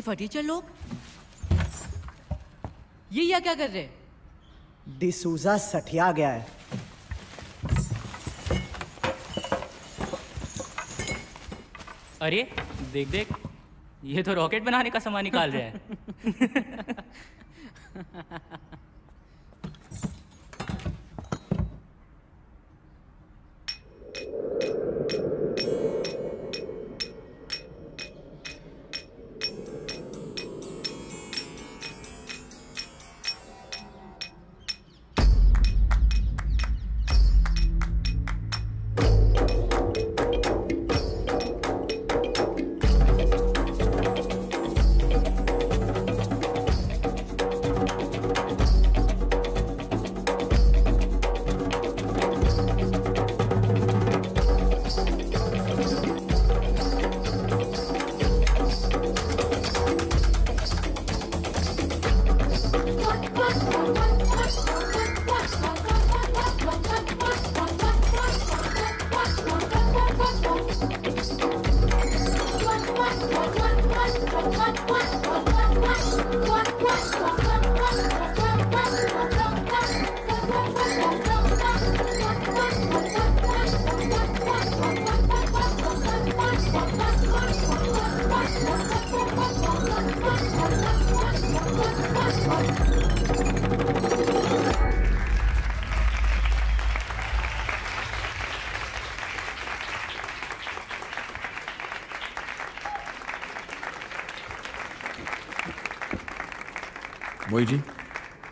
[SPEAKER 31] ये फटीचर लोग। ये या क्या कर रहे?
[SPEAKER 30] डिसूजा सठिया गया है।
[SPEAKER 31] अरे देख देख ये तो रॉकेट बनाने का सामान निकाल रहा हैं।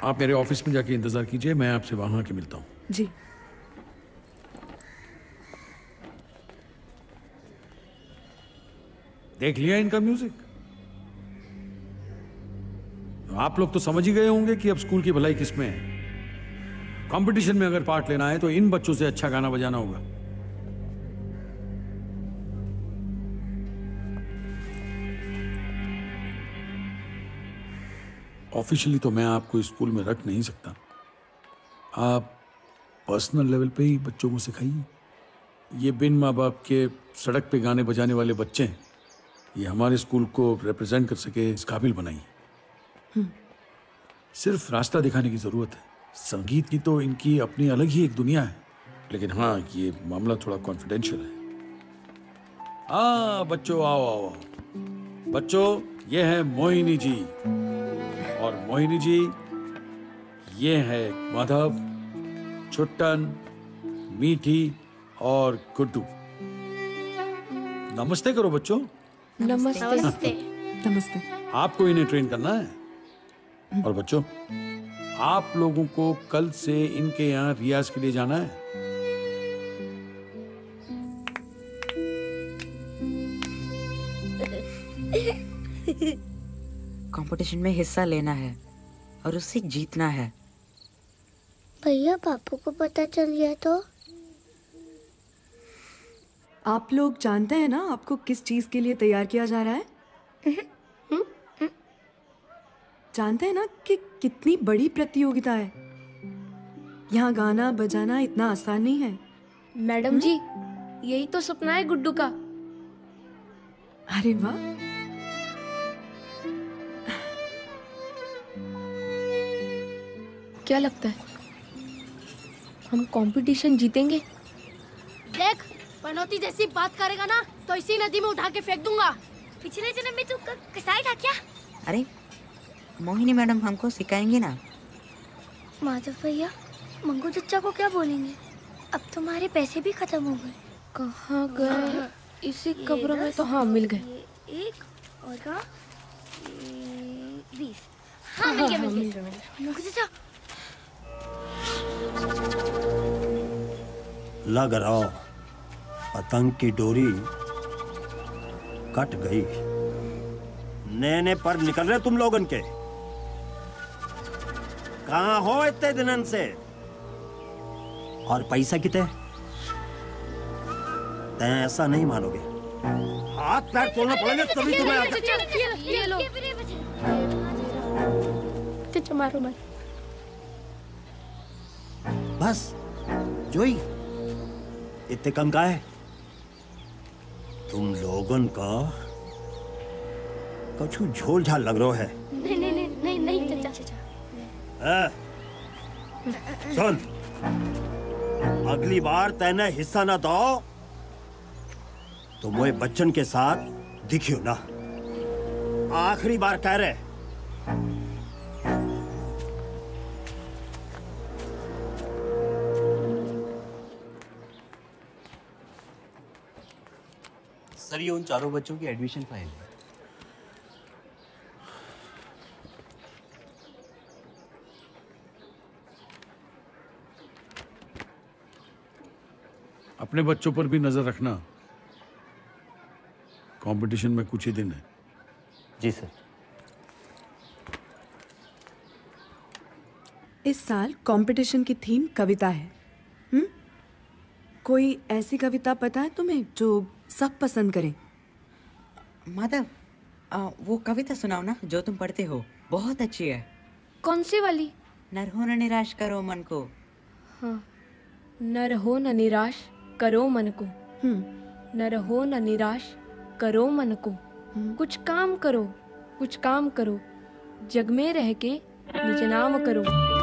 [SPEAKER 22] आप मेरे ऑफ़िस में जाके इंतज़ार कीजिए मैं आपसे वहाँ के मिलता हूँ।
[SPEAKER 23] जी।
[SPEAKER 22] देख लिया इनका म्यूज़िक? आप लोग तो समझ ही गए होंगे कि अब स्कूल की भलाई किसमें है। कंपटीशन में अगर पार्ट लेना है तो इन बच्चों से अच्छा गाना बजाना होगा। ऑफिशियली तो मैं आपको स्कूल में रख नहीं सकता। आप पर्सनल लेवल पे ही बच्चों को सिखाइए। ये बिन माँ बाप के सड़क पे गाने बजाने वाले बच्चे हैं। ये हमारे स्कूल को रिप्रेजेंट कर सके इस काबिल बनाइए। सिर्फ़ रास्ता दिखाने की ज़रूरत है। संगीत की तो इनकी अपनी अलग ही एक दुनिया है। लेकिन हाँ ये मामला थोड़ा कॉन्फिडेंशियल है। हाँ बच्चों आओ आओ आओ। बच्चों ये है मोहिनी जी। और मोहिनी जी ये है माधव छुट्टन मीठी और गुड्डू। नमस्ते करो बच्चों।
[SPEAKER 23] नमस्ते। नमस्ते।
[SPEAKER 22] आपको इन्हें ट्रेन करना है? और बच्चों आप लोगों को कल से इनके यहाँ रियाज के लिए जाना है।
[SPEAKER 8] कंपटीशन में हिस्सा लेना है और उससे जीतना है।
[SPEAKER 26] भैया पापू को पता चल गया तो?
[SPEAKER 23] आप लोग जानते हैं ना आपको किस चीज़ के लिए तैयार किया जा रहा है? जानते हैं ना कि कितनी बड़ी प्रतियोगिता है। यहाँ गाना बजाना इतना आसान नहीं है।
[SPEAKER 9] मैडम जी यही तो सपना है गुड्डू का।
[SPEAKER 23] अरे वाह
[SPEAKER 9] क्या लगता है? हम कंपटीशन जीतेंगे?
[SPEAKER 26] देख पनौती जैसी बात करेगा ना तो इसी नदी में उठा के फेंक दूँगा। पिछले जन्म में तू कसाई था क्या?
[SPEAKER 8] अरे मोहिनी मैडम हमको सिखाएँगे ना।
[SPEAKER 26] माधव भैया मंगू चच्चा को क्या बोलेंगे? अब तुम्हारे पैसे भी खत्म हो गए।
[SPEAKER 9] कहाँ गए? इसी कब्र में तो हाँ मिल गए।
[SPEAKER 26] एक और का बीस। हाँ मिल गया
[SPEAKER 9] हाँ,
[SPEAKER 26] मिल
[SPEAKER 9] मिल
[SPEAKER 26] गया
[SPEAKER 9] गया,
[SPEAKER 26] मंगू चच्चा
[SPEAKER 28] लग रहा पतंग की डोरी कट गई। नए नए पर निकल रहे तुम लोगन के। कहा हो इतने दिनन से? और पैसा कितने? तै ऐसा नहीं मानोगे। हाथ पैर तोड़ना पड़ेगा तभी तुम्हें
[SPEAKER 9] ये लो। मारो मारो
[SPEAKER 28] बस जोई। इतने कम का है? तुम लोगन का कछु झोल झाल लग रहा है।
[SPEAKER 26] नहीं नहीं नहीं नहीं नहीं चचा।
[SPEAKER 28] सुन। अगली बार तैने हिस्सा ना दो तो मोए बच्चन के साथ दिखियो ना। आखिरी बार कह रहे
[SPEAKER 21] सर ये उन चारों बच्चों की एडमिशन फ़ाइल है।
[SPEAKER 22] अपने बच्चों पर भी नज़र रखना। कंपटीशन में कुछ ही दिन है।
[SPEAKER 21] जी सर।
[SPEAKER 23] इस साल कंपटीशन की थीम कविता है। हम्म? कोई ऐसी कविता पता है तुम्हें जो सब पसंद करें।
[SPEAKER 8] माधव आ, वो कविता सुनाओ ना जो तुम पढ़ते हो। बहुत अच्छी है।
[SPEAKER 9] कौन सी वाली?
[SPEAKER 8] नर हो न निराश करो मन को।
[SPEAKER 9] हाँ। न रहो न निराश करो मन को। न रहो न निराश करो मन को। कुछ काम करो कुछ काम करो। जग में रह के निज नाम करो।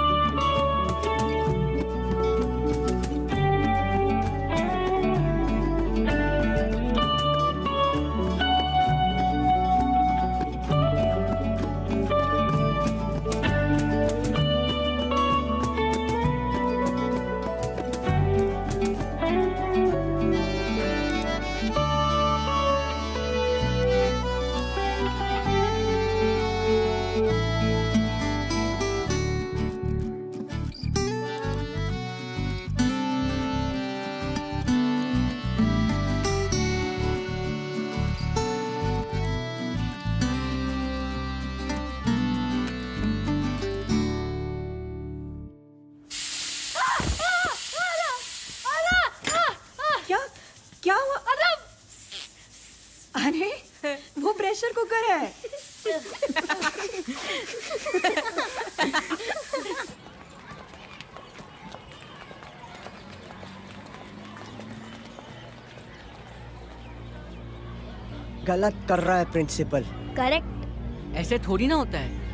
[SPEAKER 30] कर रहा है प्रिंसिपल।
[SPEAKER 32] करेक्ट।
[SPEAKER 33] ऐसे थोड़ी ना होता है।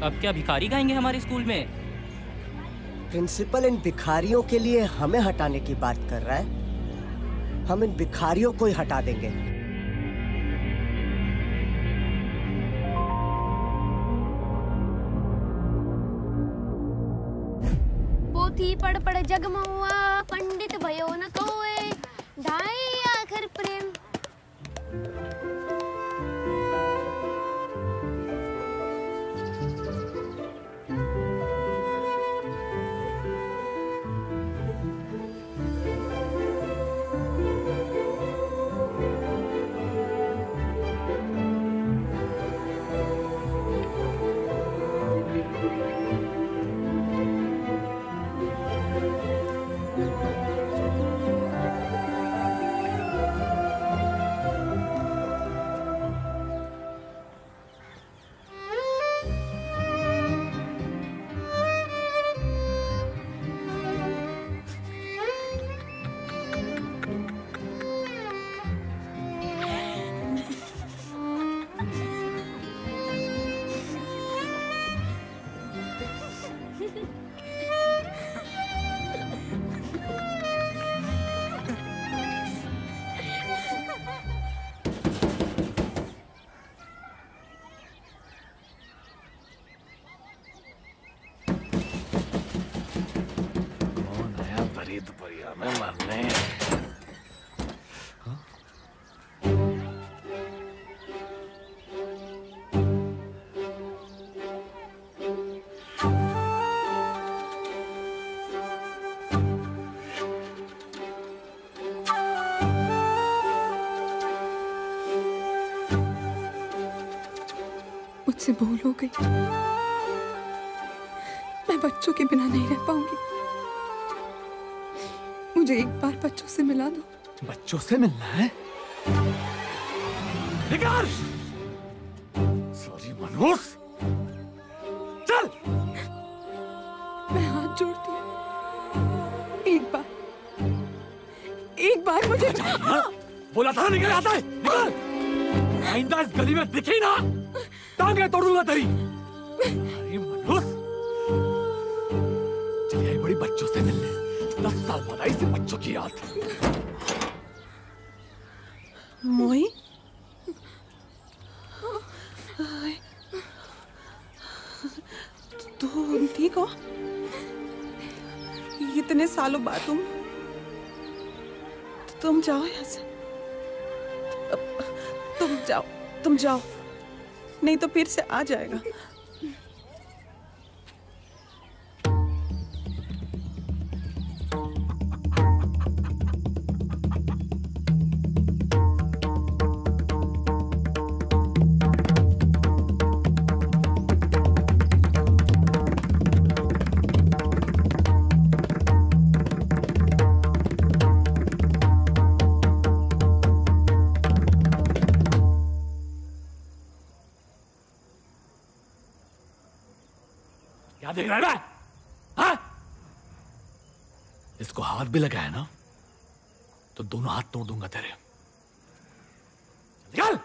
[SPEAKER 33] अब क्या भिखारी गाएँगे हमारे स्कूल में?
[SPEAKER 30] प्रिंसिपल इन भिखारियों के लिए हमें हटाने की बात कर रहा है। हम इन भिखारियों को ही हटा देंगे।
[SPEAKER 23] मुझसे भूल हो गई। मैं बच्चों के बिना नहीं रह पाऊँगी। मुझे एक बार बच्चों से मिला दो।
[SPEAKER 25] बच्चों से मिलना है? निकाल! सॉरी मनोज। चल!
[SPEAKER 23] मैं हाथ जोड़ती हूँ। एक बार। एक बार मुझे
[SPEAKER 25] बोला था निकल आता है। निकल! आइंदा इस गली में दिखी
[SPEAKER 34] तुम जाओ यहाँ से। तुम जाओ तुम जाओ। नहीं तो फिर से आ जाएगा।
[SPEAKER 25] हाथ भी लगाया ना तो दोनों हाथ तोड़ दूँगा तेरे। निकल!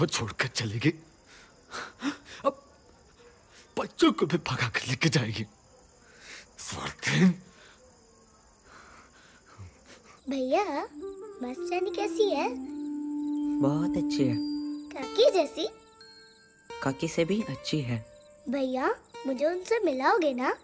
[SPEAKER 25] तो छोड़कर चलेगी। अब बच्चों को भी भगा कर लेके जाएगी।
[SPEAKER 35] भैया मस्तानी कैसी है?
[SPEAKER 8] बहुत अच्छी है।
[SPEAKER 35] काकी जैसी?
[SPEAKER 8] काकी से भी अच्छी है।
[SPEAKER 35] भैया मुझे उनसे मिलाओगे ना?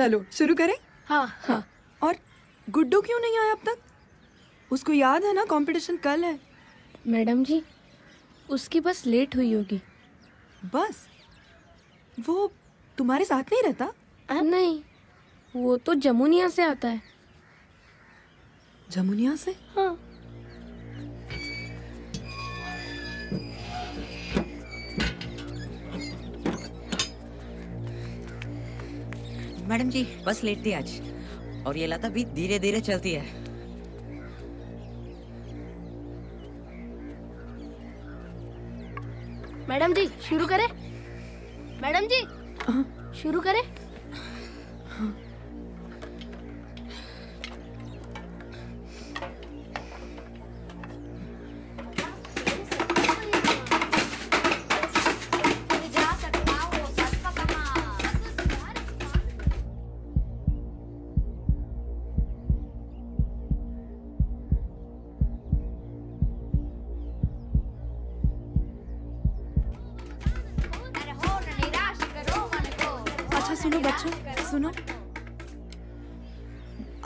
[SPEAKER 23] चलो शुरू करें?
[SPEAKER 26] हाँ।
[SPEAKER 23] हाँ। और गुड्डू क्यों नहीं आया अब तक? उसको याद है ना कंपटीशन कल है।
[SPEAKER 26] मैडम जी उसकी बस लेट हुई होगी।
[SPEAKER 23] बस? वो तुम्हारे साथ नहीं रहता? आ?
[SPEAKER 26] नहीं वो तो जमुनिया से आता है।
[SPEAKER 23] जमुनिया से?
[SPEAKER 26] हाँ।
[SPEAKER 8] मैडम जी बस लेट थी आज। और ये लता भी धीरे धीरे चलती है।
[SPEAKER 26] मैडम जी शुरू करें। मैडम जी शुरू करें।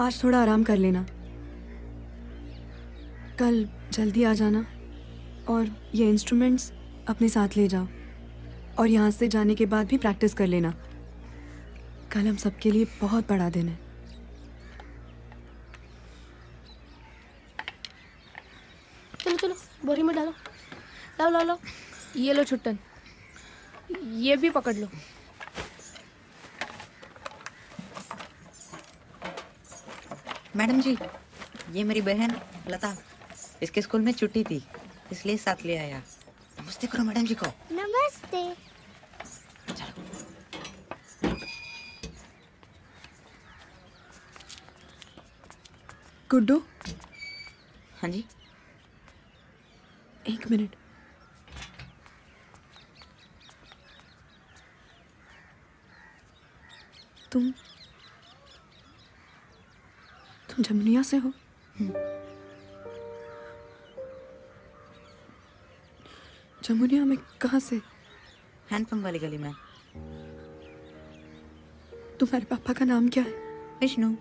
[SPEAKER 23] आज थोड़ा आराम कर लेना। कल जल्दी आ जाना और ये इंस्ट्रूमेंट्स अपने साथ ले जाओ और यहाँ से जाने के बाद भी प्रैक्टिस कर लेना। कल हम सबके लिए बहुत बड़ा दिन है।
[SPEAKER 26] चलो चलो, बोरी में डालो। लाओ लाओ लाओ। ये लो छुट्टन। ये भी पकड़ लो।
[SPEAKER 8] मैडम जी ये मेरी बहन लता इसके स्कूल में छुट्टी थी इसलिए साथ ले आया। नमस्ते करो मैडम जी को।
[SPEAKER 35] नमस्ते।
[SPEAKER 23] गुड्डू?
[SPEAKER 8] हाँ जी?
[SPEAKER 23] एक मिनट। तुम तुम जमुनिया से हो। जमुनिया में कहा से?
[SPEAKER 8] हैंडपम्प वाली गली में।
[SPEAKER 23] तुम्हारे पापा का नाम क्या है?
[SPEAKER 8] विष्णु।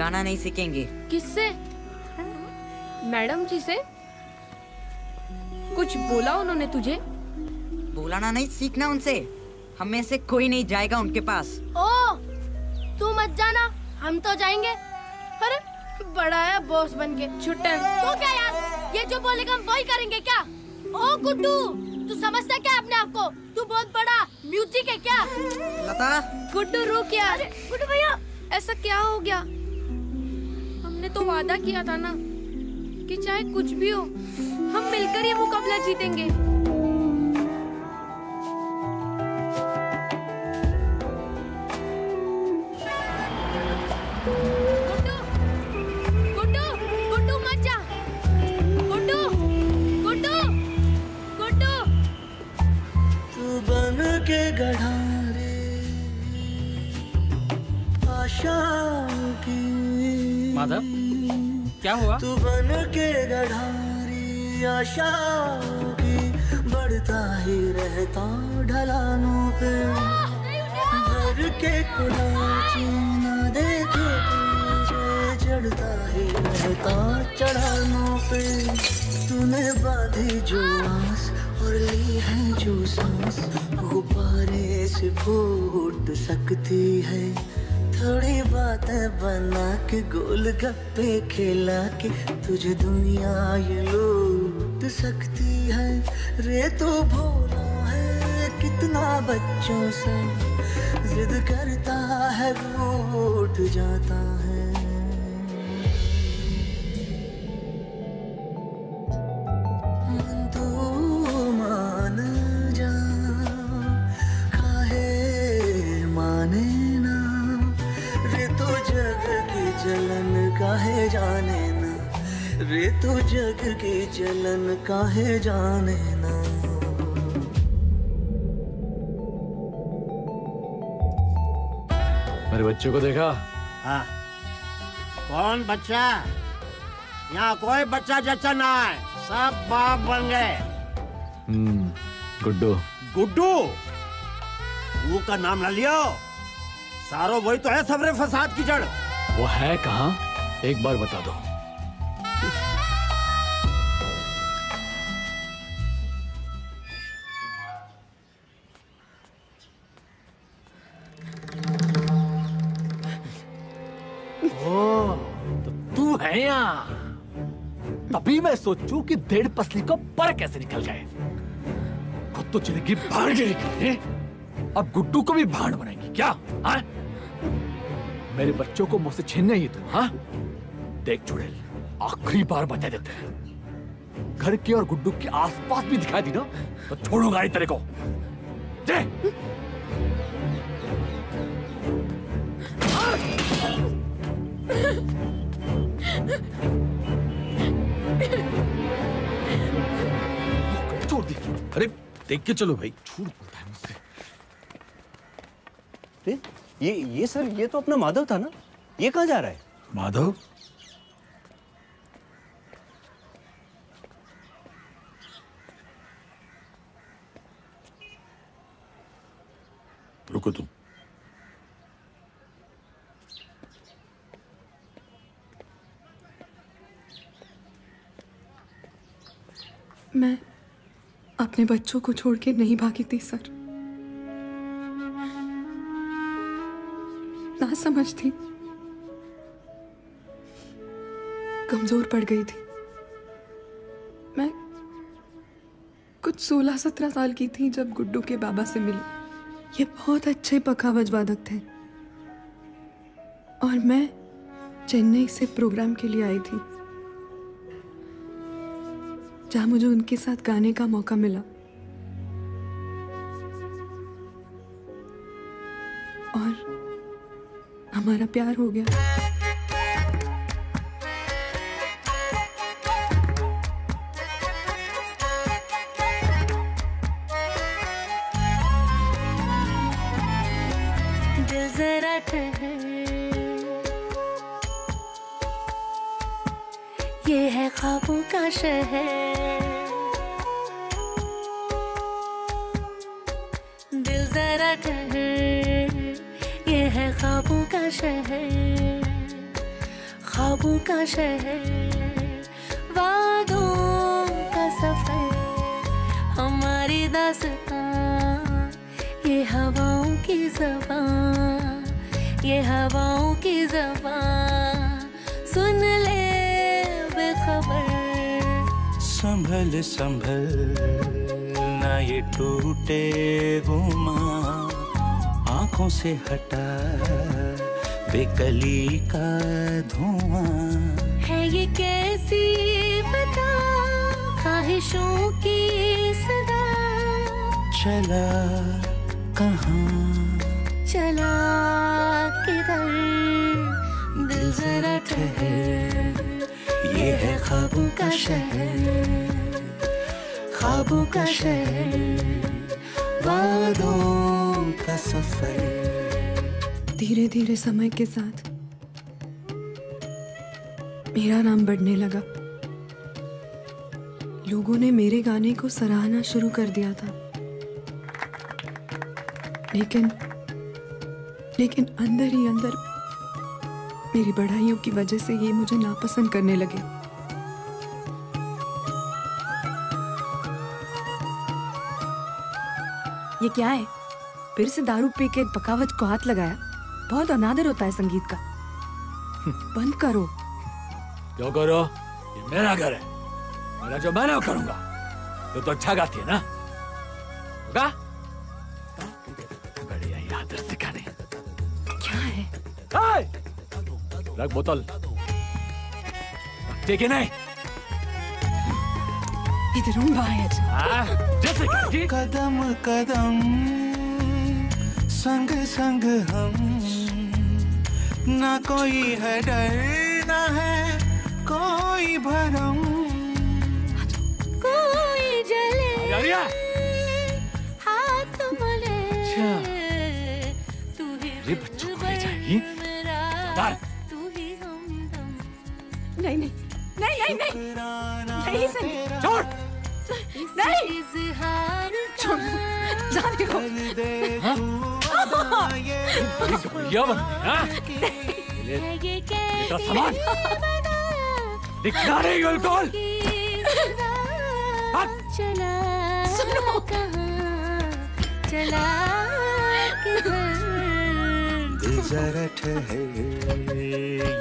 [SPEAKER 8] गाना नहीं सीखेंगे।
[SPEAKER 9] किससे? मैडम जी से? कुछ बोला उन्होंने तुझे?
[SPEAKER 8] बोलाना नहीं सीखना उनसे। हम में से कोई नहीं जाएगा उनके पास।
[SPEAKER 26] ओ तू मत जाना। हम तो जाएँगे। अरे बड़ा है बॉस बन के छुट्टन। तो क्या यार? ये जो बोलेगा हम वही करेंगे क्या? ओ गुड्डू तू समझता क्या अपने आप को? तू बहुत बड़ा म्यूज़िक है क्या?
[SPEAKER 8] लता?
[SPEAKER 26] गुड्डू रुक यार। गुड्डू भैया!
[SPEAKER 9] ऐसा क्या हो गया? हमने तो वादा किया था ना, कि चाहे कुछ भी हो, हम मिलकर ये मुकाबला जीतेंगे।
[SPEAKER 16] क्या हुआ?
[SPEAKER 20] तू बन के की बढ़ता ही रहता ढलानों पे। के देखे चढ़ता ही रहता चढ़ानों पे। तूने बाधी जो आस और ली है जो सांस, गुब्बारे से फूट सकती है। थोड़ी बात बना के गोल गप्पे खिला के तुझे दुनिया ये लूट सकती है। रे तो भोला है, कितना बच्चों से। जिद करता है रूठ जाता है। की जलन काहे जाने ना।
[SPEAKER 17] मेरे बच्चों को देखा?
[SPEAKER 28] हाँ। कौन बच्चा? यहाँ कोई बच्चा जच्चा ना है। सब बाप बन गए।
[SPEAKER 17] हम्म गुड्डू।
[SPEAKER 28] गुड्डू? वो का नाम न लियो। सारो वही तो है सबरे फसाद की जड़।
[SPEAKER 17] वो है कहा? एक बार बता दो।
[SPEAKER 25] तभी मैं सोचूं कि डेढ़ पसली को पर कैसे निकल गए। खुद तो ज़िंदगी भाड़ गई अब गुड्डू को भी भाड़ बनाएँगी। क्या? हाँ? मेरे बच्चों को मुझसे छीनने ही तुम हाँ? देख चुड़ैल, आखिरी बार बता देते हैं। घर के और गुड्डू के आसपास भी दिखाई दी ना तो छोड़ूँगा तेरे को। दे!
[SPEAKER 22] छोड़ अरे देख के चलो भाई। झूठ बोलता है मुझसे।
[SPEAKER 21] ये ये सर ये तो अपना माधव था ना? ये कहाँ जा रहा है?
[SPEAKER 22] माधव? रुको तुम।
[SPEAKER 23] मैं अपने बच्चों को छोड़ के नहीं भागी थी, सर। ना समझ थी। कमज़ोर पड़ गई थी। मैं कुछ सोलह सत्रह साल की थी जब गुड्डू के बाबा से मिली। ये बहुत अच्छे पखावज वादक थे। और मैं चेन्नई से प्रोग्राम के लिए आई थी। जहाँ मुझे उनके साथ गाने का मौका मिला। और हमारा प्यार हो गया।
[SPEAKER 36] ये है ख्वाबों का शहर। का शहर, वादों का सफ़र, हमारी दास्तां, ये हवाओं की जबान, ये हवाओं की जबान, सुन ले बेखबर।
[SPEAKER 37] संभल संभल, ना ये टूटे गुमा आँखों से हटा। बेकली का धुआँ।
[SPEAKER 36] है ये कैसी बता? ख्वाहिशों की सदा।
[SPEAKER 37] चला कहाँ?
[SPEAKER 36] चला किधर? दिल जरा ठहर।
[SPEAKER 37] ये है ख्वाबों का शहर। ख्वाबों का शहर। वादों का सफ़र।
[SPEAKER 23] धीरे धीरे समय के साथ मेरा नाम बढ़ने लगा। लोगों ने मेरे गाने को सराहना शुरू कर दिया था। लेकिन लेकिन अंदर ही अंदर मेरी बढ़ाइयों की वजह से ये मुझे नापसंद करने लगे। ये क्या है? फिर से दारू पी के बकावत को हाथ लगाया? बहुत अनादर होता है संगीत का। बंद करो।
[SPEAKER 25] क्यों करो? ये मेरा घर है। मेरा जो मैं ना करूँगा तो तो अच्छा गाती है ना? गा बढ़िया ही आदर सिखाने।
[SPEAKER 23] क्या है?
[SPEAKER 25] रख बोतल। ठीक है नहीं।
[SPEAKER 23] इधर हूँ बाहर।
[SPEAKER 25] हाँ, जैसे
[SPEAKER 37] कदम कदम संग संग हम। ना कोई है डर ना है कोई भरम।
[SPEAKER 36] कोई जले हाथ मले। तू ही
[SPEAKER 25] ये बच्चों को ले जाएगी।
[SPEAKER 36] तू ही हमदम
[SPEAKER 23] नहीं नहीं नहीं नहीं नहीं। नहीं संगीत
[SPEAKER 25] छोड़।
[SPEAKER 23] नहीं। छोड़। जाने दो।
[SPEAKER 25] बड़ी बन सामान दिखना नहीं बिल्कुल
[SPEAKER 36] चला
[SPEAKER 23] सुनो
[SPEAKER 36] चला किधर
[SPEAKER 37] जरा ठहर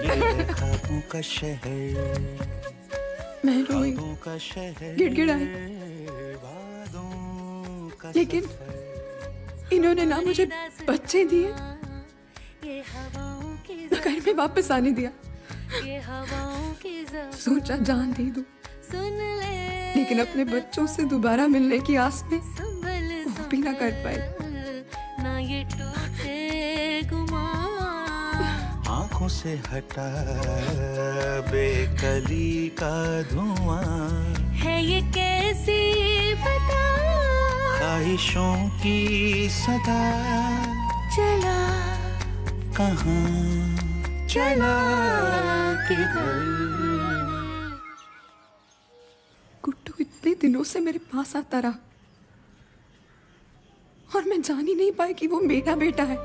[SPEAKER 37] ये ख्वाबों का शहर
[SPEAKER 23] मैं रोई। गिड़गिड़ाई लेकिन इन्होंने ना मुझे बच्चे दिए
[SPEAKER 36] ये हवाओं की
[SPEAKER 23] ना घर में वापस आने दिया।
[SPEAKER 36] ये हवाओं की जब
[SPEAKER 23] सोचा जान दे दूँ
[SPEAKER 36] सुन ले
[SPEAKER 23] लेकिन अपने बच्चों से दोबारा मिलने की आस में वो भी ना कर पाए।
[SPEAKER 36] ना ये टूटे गुमान
[SPEAKER 37] आँखों से हटा बेकली का धुआँ।
[SPEAKER 36] है ये कैसी बता
[SPEAKER 37] ख्वाहिशों की सदा।
[SPEAKER 36] चला।
[SPEAKER 37] कहाँ?
[SPEAKER 36] चला किधर?
[SPEAKER 23] गुड्डू इतने दिनों से मेरे पास आता रहा। और मैं जान ही नहीं पाई कि वो मेरा बेटा है।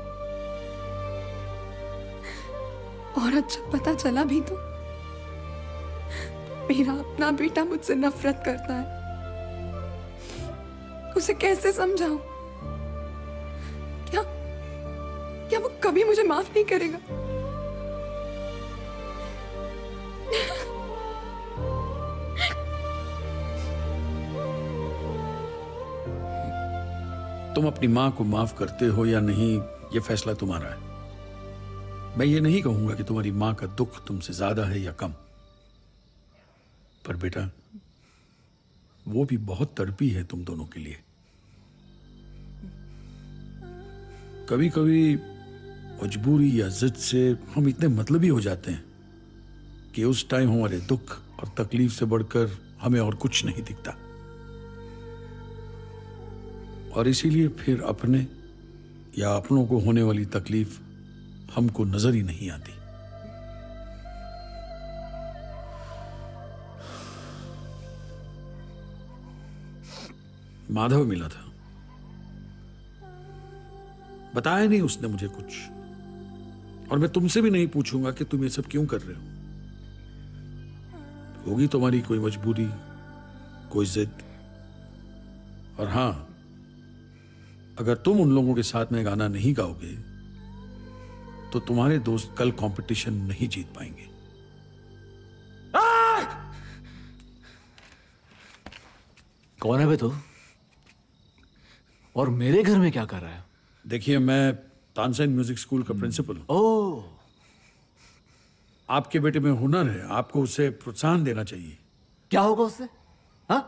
[SPEAKER 23] और अच्छा पता चला भी तो मेरा अपना बेटा मुझसे नफरत करता है। उसे कैसे समझाऊं? क्या क्या वो कभी मुझे माफ़ नहीं करेगा?
[SPEAKER 22] तुम अपनी माँ को माफ़ करते हो या नहीं, ये फैसला तुम्हारा है। मैं ये नहीं कहूँगा कि तुम्हारी माँ का दुख तुमसे ज़्यादा है या कम। पर बेटा, वो भी बहुत तड़पी है तुम दोनों के लिए। कभी कभी मजबूरी या जिद से हम इतने मतलबी हो जाते हैं कि उस टाइम हमारे दुख और तकलीफ़ से बढ़कर हमें और कुछ नहीं दिखता। और इसीलिए फिर अपने या अपनों को होने वाली तकलीफ़ हमको नज़र ही नहीं आती। माधव मिला था। बताया नहीं उसने मुझे कुछ। और मैं तुमसे भी नहीं पूछूँगा कि तुम ये सब क्यों कर रहे हो। होगी तुम्हारी कोई मजबूरी कोई जिद। और हाँ अगर तुम उन लोगों के साथ में गाना नहीं गाओगे तो तुम्हारे दोस्त कल कंपटीशन नहीं जीत पाएँगे।
[SPEAKER 25] कौन है बे तू? और मेरे घर में क्या कर रहा है?
[SPEAKER 22] देखिए मैं तानसेन म्यूज़िक स्कूल का प्रिंसिपल हूँ।
[SPEAKER 25] ओ
[SPEAKER 22] आपके बेटे में हुनर है आपको उसे प्रोत्साहन देना चाहिए।
[SPEAKER 25] क्या होगा उससे? हाँ?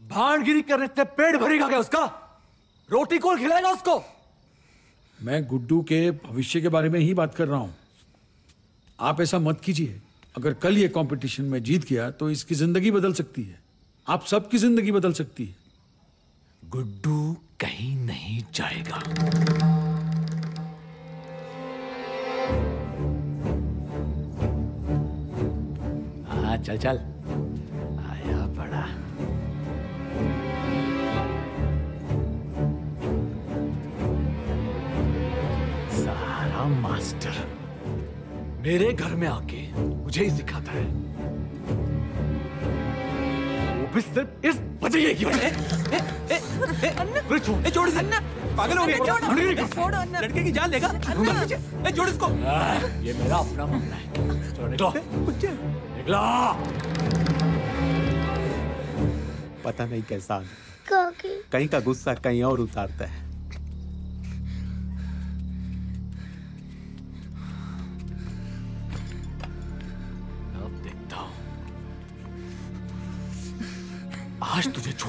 [SPEAKER 25] भांडगिरी करने से पेट भरेगा क्या उसका? रोटी कौन खिलाएगा उसको?
[SPEAKER 22] मैं गुड्डू के भविष्य के बारे में ही बात कर रहा हूँ। आप ऐसा मत कीजिए। अगर कल ये कंपटीशन में जीत गया तो इसकी ज़िंदगी बदल सकती है। आप सबकी ज़िंदगी बदल सकती है।
[SPEAKER 25] गुड्डू कहीं नहीं जाएगा। हाँ चल चल। आया बड़ा। सारा मास्टर मेरे घर में आके मुझे ही सिखाता है। वो भी सिर्फ़ इस बजे की वजह से। छोड़, छोड़ इसे। पागल हो गया छोड़।
[SPEAKER 36] छोड़ो। अन्ना।
[SPEAKER 25] लड़के की जान लेगा। ए, छोड़ इसको। ये मेरा अपना मामला है। छोड़ निकलो। निकला।
[SPEAKER 38] पता नहीं कैसा। कहीं का गुस्सा कहीं और उतारता है।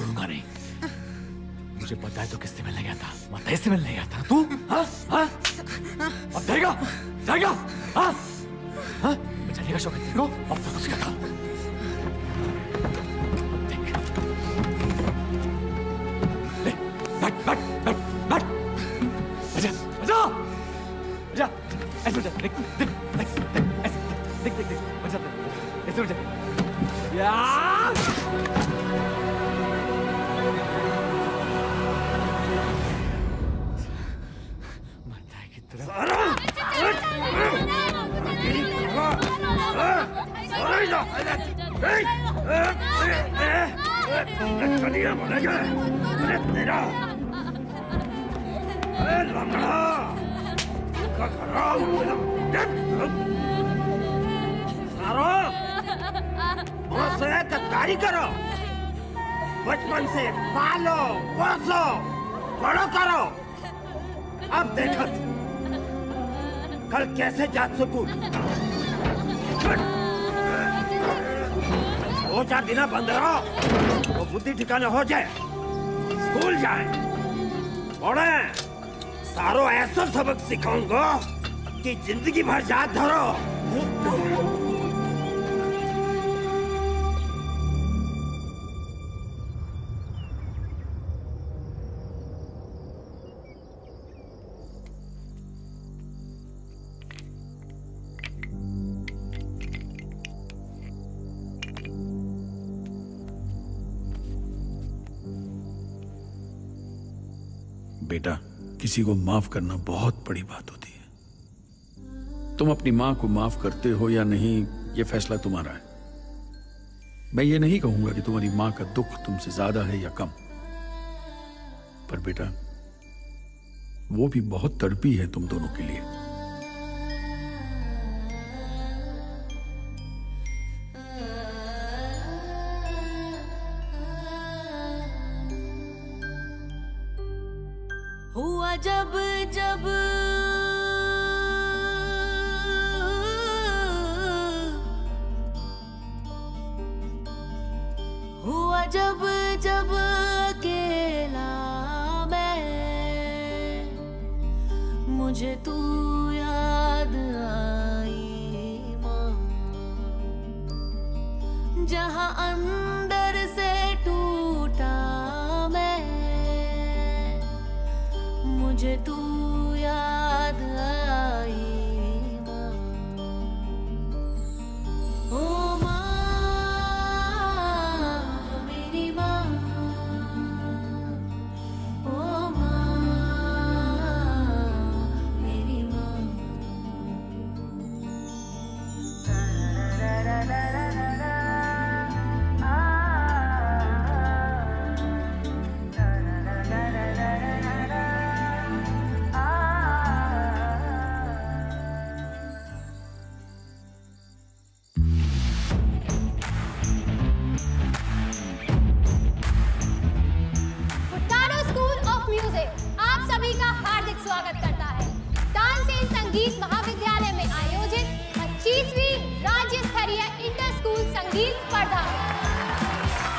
[SPEAKER 25] छोड़ूँगा नहीं। मुझे पता है तो किससे मिलने गया था। मत से मिलने गया था। तू? हाँ? हाँ? अब देगा जाएगा? हाँ? लिएगा तेरे को। अब देख। देख बजा बजा।
[SPEAKER 28] गद्दारी करो बचपन से पालो पोसो बड़ो करो अब देखत कल कैसे जात सकूँ दो चार दिन बंद रहो। तो बुद्धि ठिकाने हो जाए। स्कूल जाए। पढ़े। सारो ऐसा सबक सिखाऊँगा कि ज़िंदगी भर याद धरो।
[SPEAKER 22] किसी को माफ़ करना बहुत बड़ी बात होती है। तुम अपनी माँ को माफ़ करते हो या नहीं यह फैसला तुम्हारा है। मैं ये नहीं कहूँगा कि तुम्हारी माँ का दुख तुमसे ज़्यादा है या कम। पर बेटा, वो भी बहुत तड़पी है तुम दोनों के लिए।
[SPEAKER 36] मुझे तू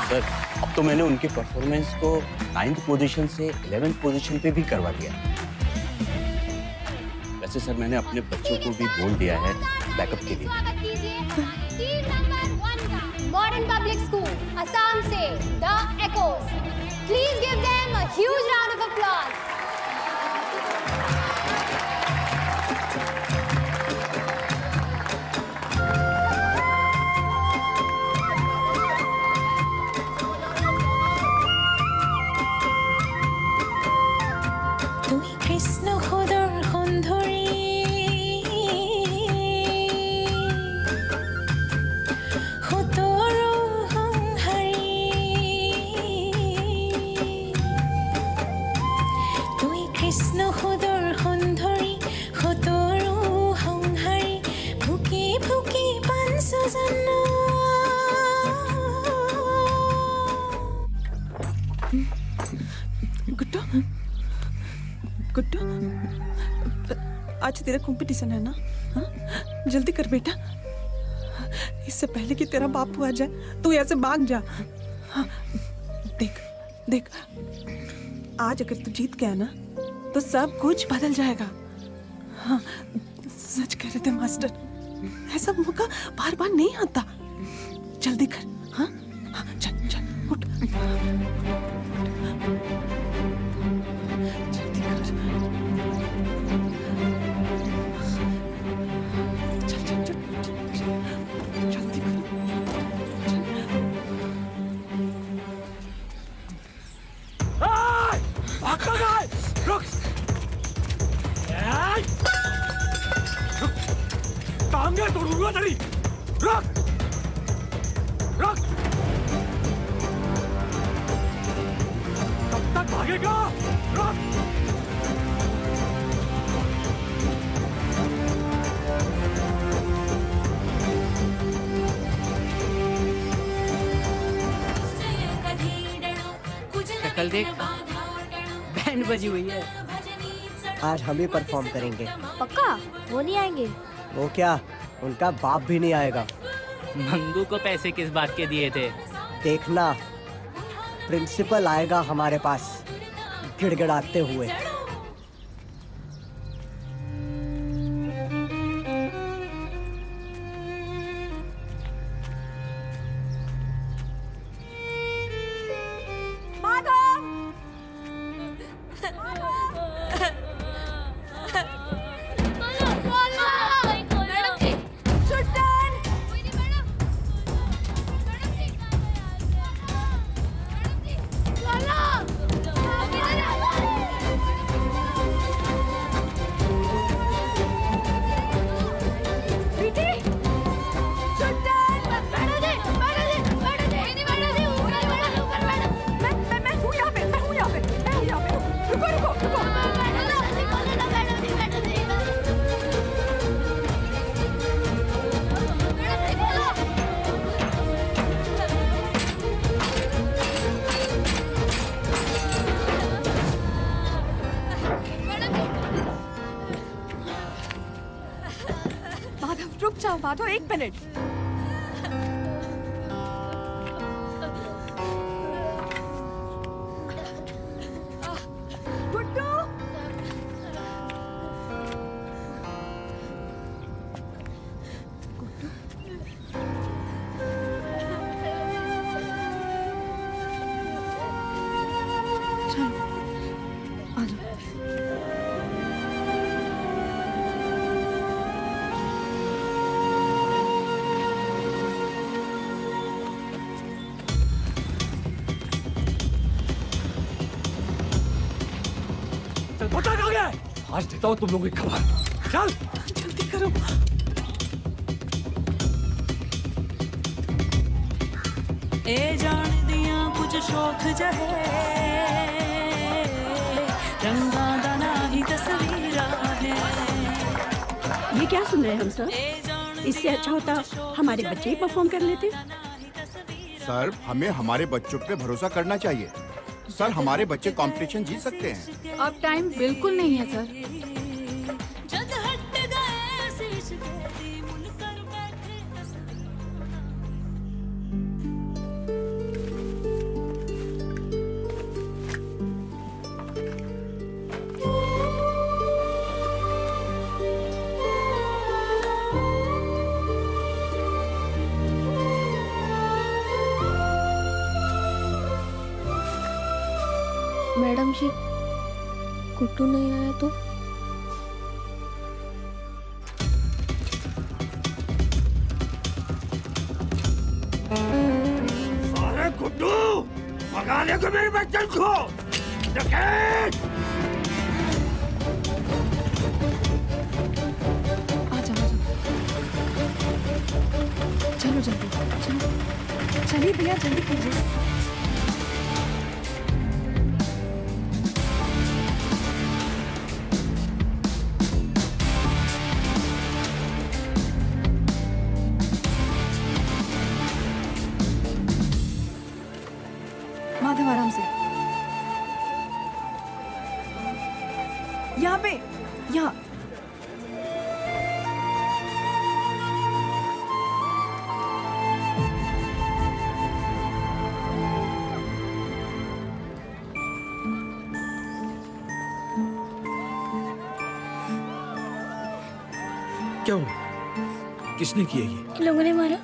[SPEAKER 21] सर, अब तो मैंने उनके परफॉर्मेंस को नाइन्थ पोजीशन से इलेवेंथ पोजीशन पे भी करवा दिया। वैसे सर, मैंने अपने बच्चों को भी बोल दिया है बैकअप के लिए।
[SPEAKER 39] मॉडर्न पब्लिक स्कूल असम से
[SPEAKER 40] the
[SPEAKER 41] please give them a huge round of applause जल्दी कर बेटा। इससे पहले कि तेरा बापू आ जाए तू ऐसे भाग जा। हाँ, देख देख आज अगर तू जीत गया ना तो सब कुछ बदल जाएगा।
[SPEAKER 30] आज हम ही परफॉर्म करेंगे।
[SPEAKER 42] पक्का? वो नहीं आएँगे?
[SPEAKER 30] वो क्या? उनका बाप भी नहीं आएगा।
[SPEAKER 43] मंगू को पैसे किस बात के दिए थे?
[SPEAKER 30] देखना प्रिंसिपल आएगा हमारे पास गिड़गिड़ाते हुए।
[SPEAKER 44] चल
[SPEAKER 25] बता कहाँ गया है? आज देता हूँ तुम लोगों की खबर चल।
[SPEAKER 41] जल्दी करो।
[SPEAKER 40] ए जान दिया कुछ शौक जहे। रंगा दाना ही तस्वीरा है।
[SPEAKER 2] ये क्या सुन रहे हैं हम सब? इससे अच्छा होता हमारे बच्चे ही परफॉर्म कर लेते।
[SPEAKER 45] सर हमें हमारे बच्चों पे भरोसा करना चाहिए। सर हमारे बच्चे कंपटीशन जीत सकते हैं।
[SPEAKER 46] अब टाइम बिल्कुल नहीं है सर।
[SPEAKER 22] किसने किया ये?
[SPEAKER 26] लोगों ने मारा।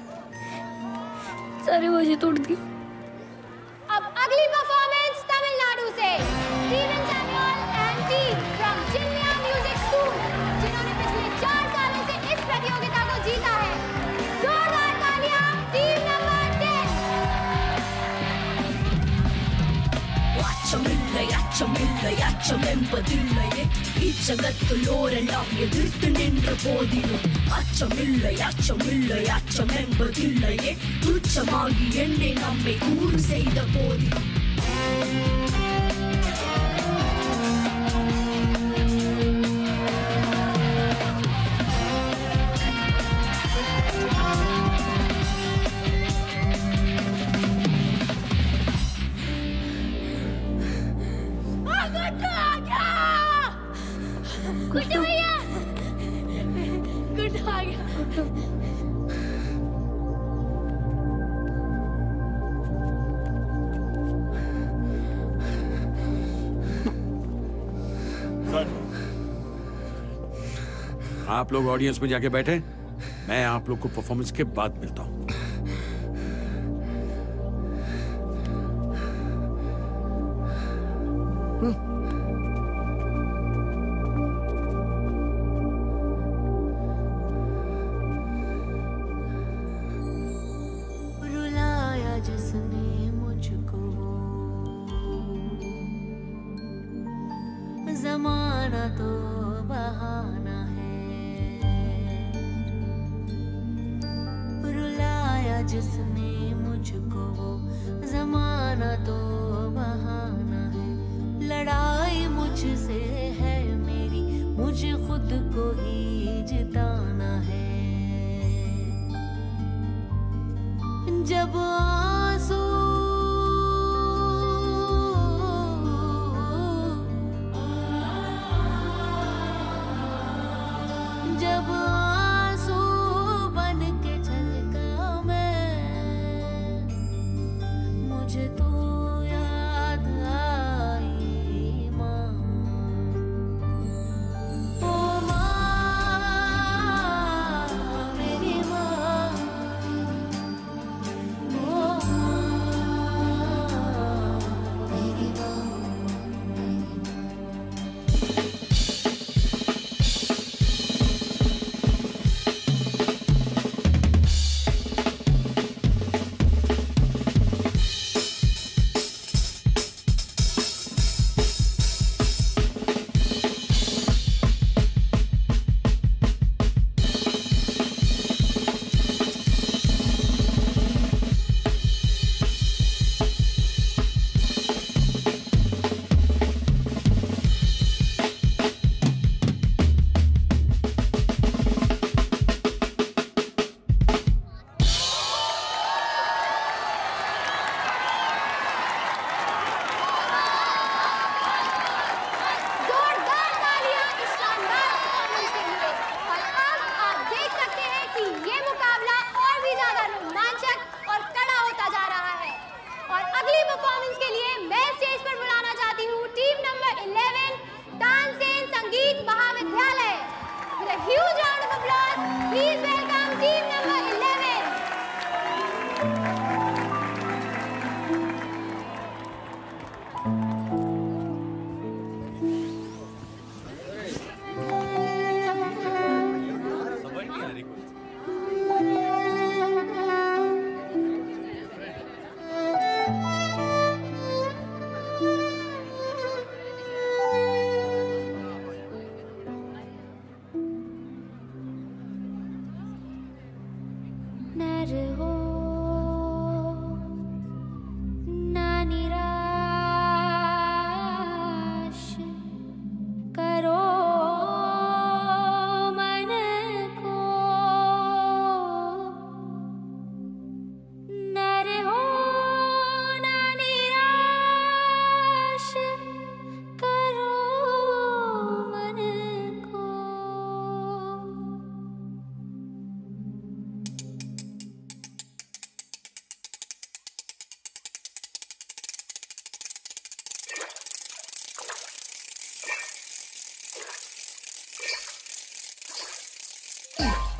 [SPEAKER 26] but
[SPEAKER 22] you लोग ऑडियंस में जाके बैठे मैं आप लोग को परफॉर्मेंस के बाद मिलता हूँ।
[SPEAKER 36] जिसने मुझको वो जमाना तो बहाना है। लड़ाई मुझसे है मेरी, मुझे खुद को ही जिताना है। जब
[SPEAKER 47] आ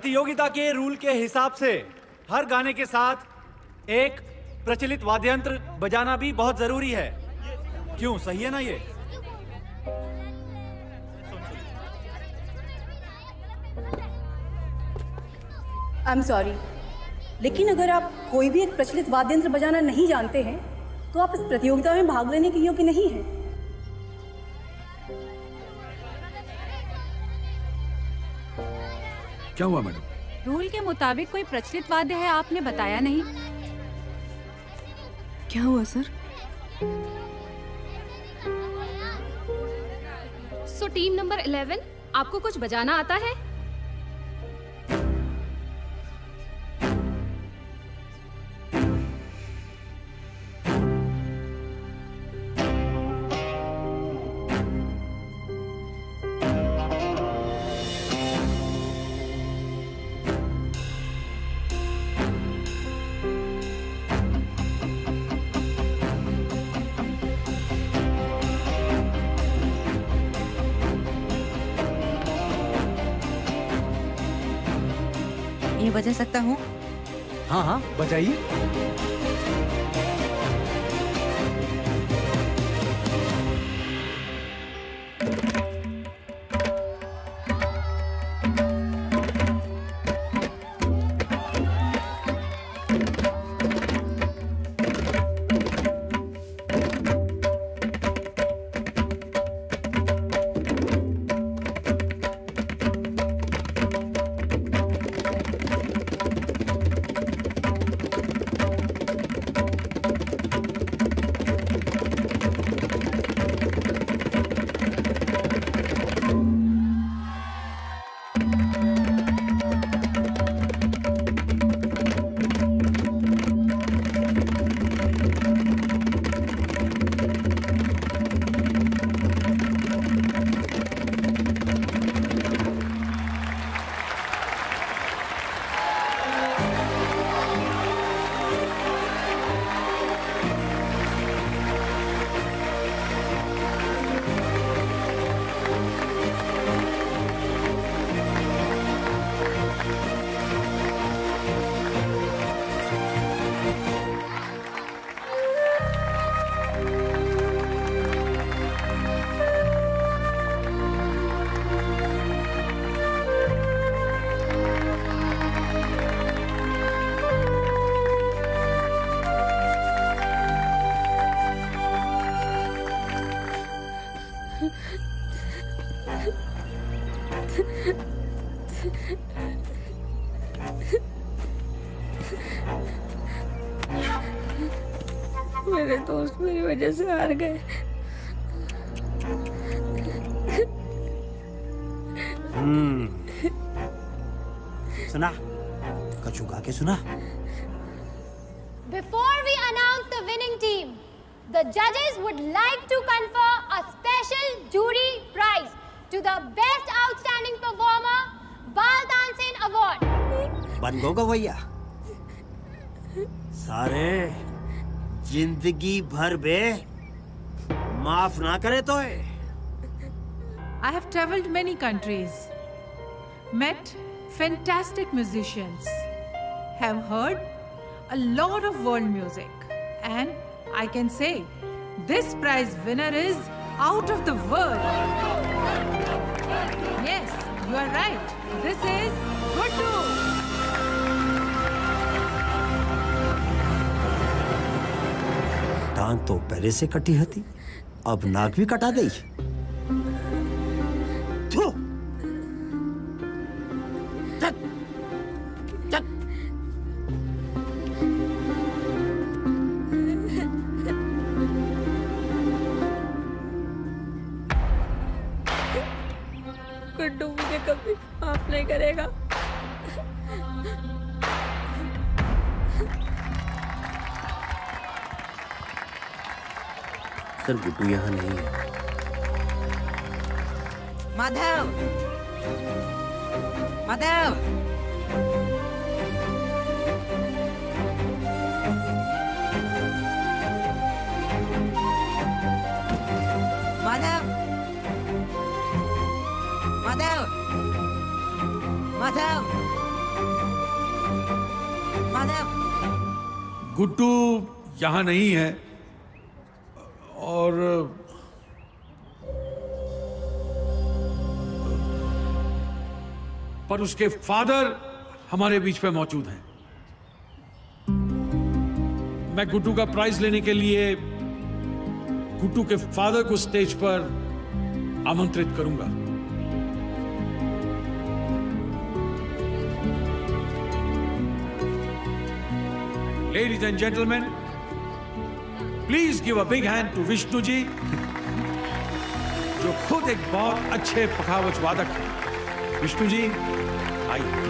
[SPEAKER 41] प्रतियोगिता के रूल के हिसाब से हर गाने के साथ एक प्रचलित वाद्य यंत्र बजाना भी बहुत ज़रूरी है। क्यों? सही है ना ये?
[SPEAKER 48] आई एम सॉरी लेकिन अगर आप कोई भी एक प्रचलित वाद्य यंत्र बजाना नहीं जानते हैं तो आप इस प्रतियोगिता में भाग लेने के योग्य नहीं हैं।
[SPEAKER 22] क्या हुआ मैडम?
[SPEAKER 2] रूल के मुताबिक कोई प्रचलित वाद्य है आपने बताया नहीं।
[SPEAKER 23] क्या हुआ सर?
[SPEAKER 2] सो टीम नंबर 11 आपको कुछ बजाना आता है?
[SPEAKER 49] बजा सकता हूँ?
[SPEAKER 41] हाँ हाँ बजाइए।
[SPEAKER 9] वजह से हार गए
[SPEAKER 28] हम्म सुना कछु गा के सुना
[SPEAKER 26] Before we announce the winning team, the judges would like to confer a special jury prize to the best outstanding performer, Bal Tansen Award.
[SPEAKER 28] बन गो गवैया जिंदगी भर बे माफ ना करे तो
[SPEAKER 50] I have traveled many countries, met fantastic musicians, have heard a lot of world music, and I can say this prize winner is out of the world. Yes, you are right. This is
[SPEAKER 28] टांग तो पहले से कटी हती अब नाक भी कटा दई
[SPEAKER 9] गुड्डू
[SPEAKER 21] यहाँ नहीं है।
[SPEAKER 51] माधव। माधव। माधव। माधव। माधव। माधव।
[SPEAKER 22] गुड्डू यहाँ नहीं है। पर उसके फादर हमारे बीच में मौजूद हैं। मैं गुड्डू का प्राइज लेने के लिए गुड्डू के फादर को स्टेज पर आमंत्रित करूँगा। Ladies and gentlemen, please give a big hand to Vishnu ji जो खुद एक बहुत अच्छे पखावज वादक हैं। विष्णु जी आइए।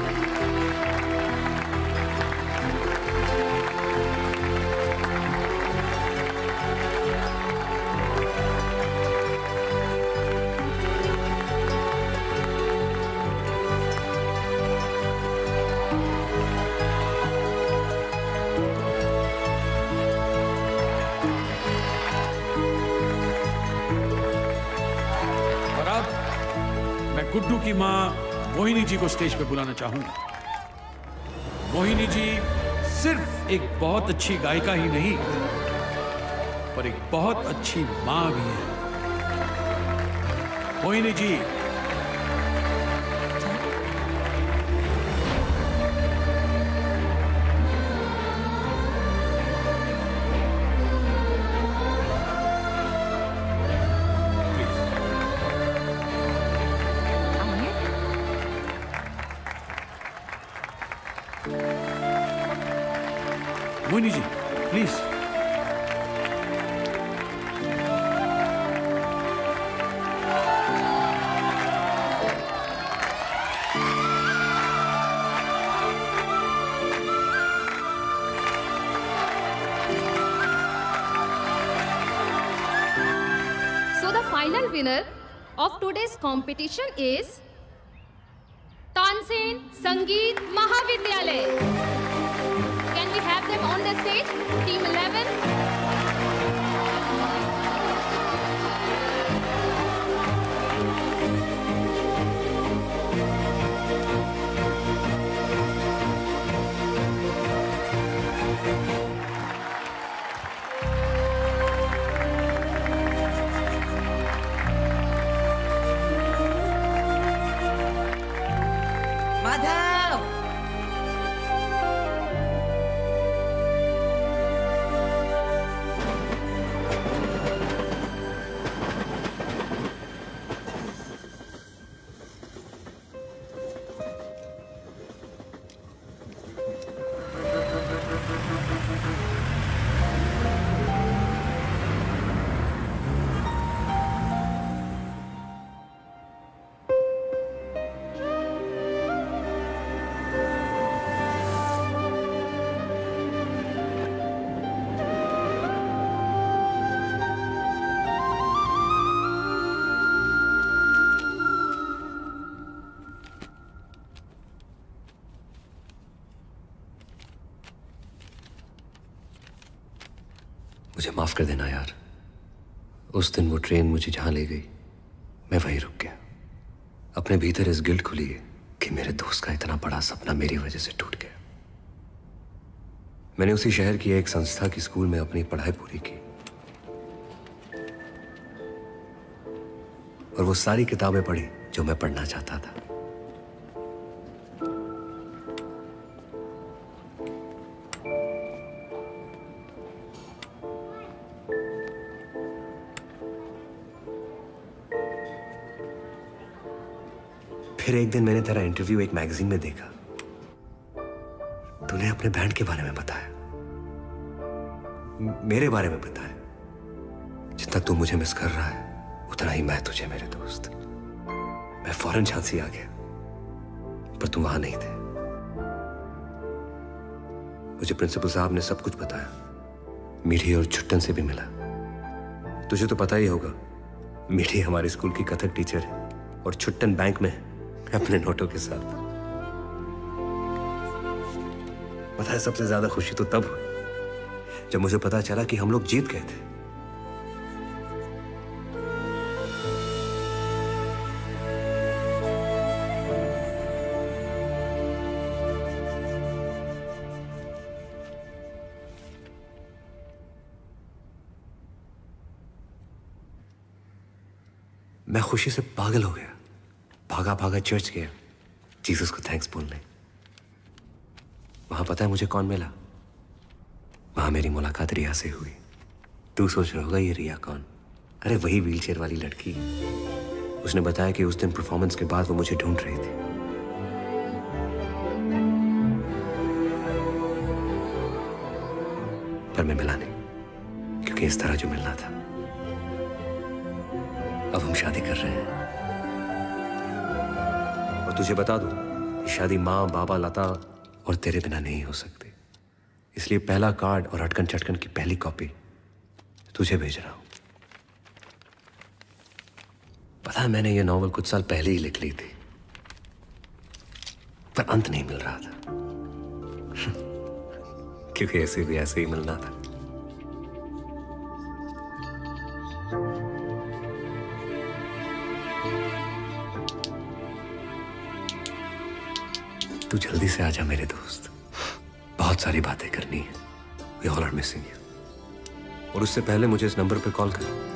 [SPEAKER 22] गुड्डू की माँ मोहिनी जी को स्टेज पे बुलाना चाहूँगा। मोहिनी जी सिर्फ़ एक बहुत अच्छी गायिका ही नहीं, पर एक बहुत अच्छी माँ भी है। Mohini ji Mohini ji please
[SPEAKER 2] So the final winner of today's competition is
[SPEAKER 3] उस दिन वो ट्रेन मुझे जहाँ ले गई, मैं वहीं रुक गया। अपने भीतर इस गिल्ट को लिए कि मेरे दोस्त का इतना बड़ा सपना मेरी वजह से टूट गया। मैंने उसी शहर की एक संस्था की स्कूल में अपनी पढ़ाई पूरी की। और वो सारी किताबें पढ़ी जो मैं पढ़ना चाहता था। फिर एक दिन मैंने तेरा इंटरव्यू एक मैगजीन में देखा। तूने अपने बैंड के बारे में बताया। मेरे बारे में बताया। जितना तू मुझे मिस कर रहा है उतना ही मैं तुझे मेरे दोस्त। मैं फ़ौरन झांसी आ गया। पर तुम वहाँ नहीं थे। मुझे प्रिंसिपल साहब ने सब कुछ बताया। मीठी और छुट्टन से भी मिला। तुझे तो पता ही होगा मीठी हमारे स्कूल की कथक टीचर है और छुट्टन बैंक में है, अपने नोटों के साथ। पता है, सबसे ज़्यादा खुशी तो तब हुई, जब मुझे पता चला कि हम लोग जीत गए थे। मैं खुशी से पागल हो गया। भागा भागा चर्च गया। जीसस को थैंक्स बोलने। वहाँ पता है मुझे कौन मिला? वहाँ मेरी मुलाकात रिया से हुई। तू सोच रहा होगा, ये रिया कौन? अरे वही व्हीलचेयर वाली लड़की। उसने बताया कि उस दिन परफॉर्मेंस के बाद वो मुझे ढूंढ रही थी। पर मैं मिला नहीं, क्योंकि इस तरह जो मिलना था। अब हम शादी कर रहे हैं। तुझे बता दूँ शादी माँ, बाबा, लता और तेरे बिना नहीं हो सकती। इसलिए पहला कार्ड और अटकन चटकन की पहली कॉपी तुझे भेज रहा हूँ। पता है, मैंने ये नॉवल कुछ साल पहले ही लिख ली थी, पर अंत नहीं मिल रहा था। क्योंकि ऐसे भी, ऐसे ही मिलना था। तू जल्दी से आजा मेरे दोस्त। बहुत सारी बातें करनी है। और उससे पहले मुझे इस नंबर पे कॉल कर।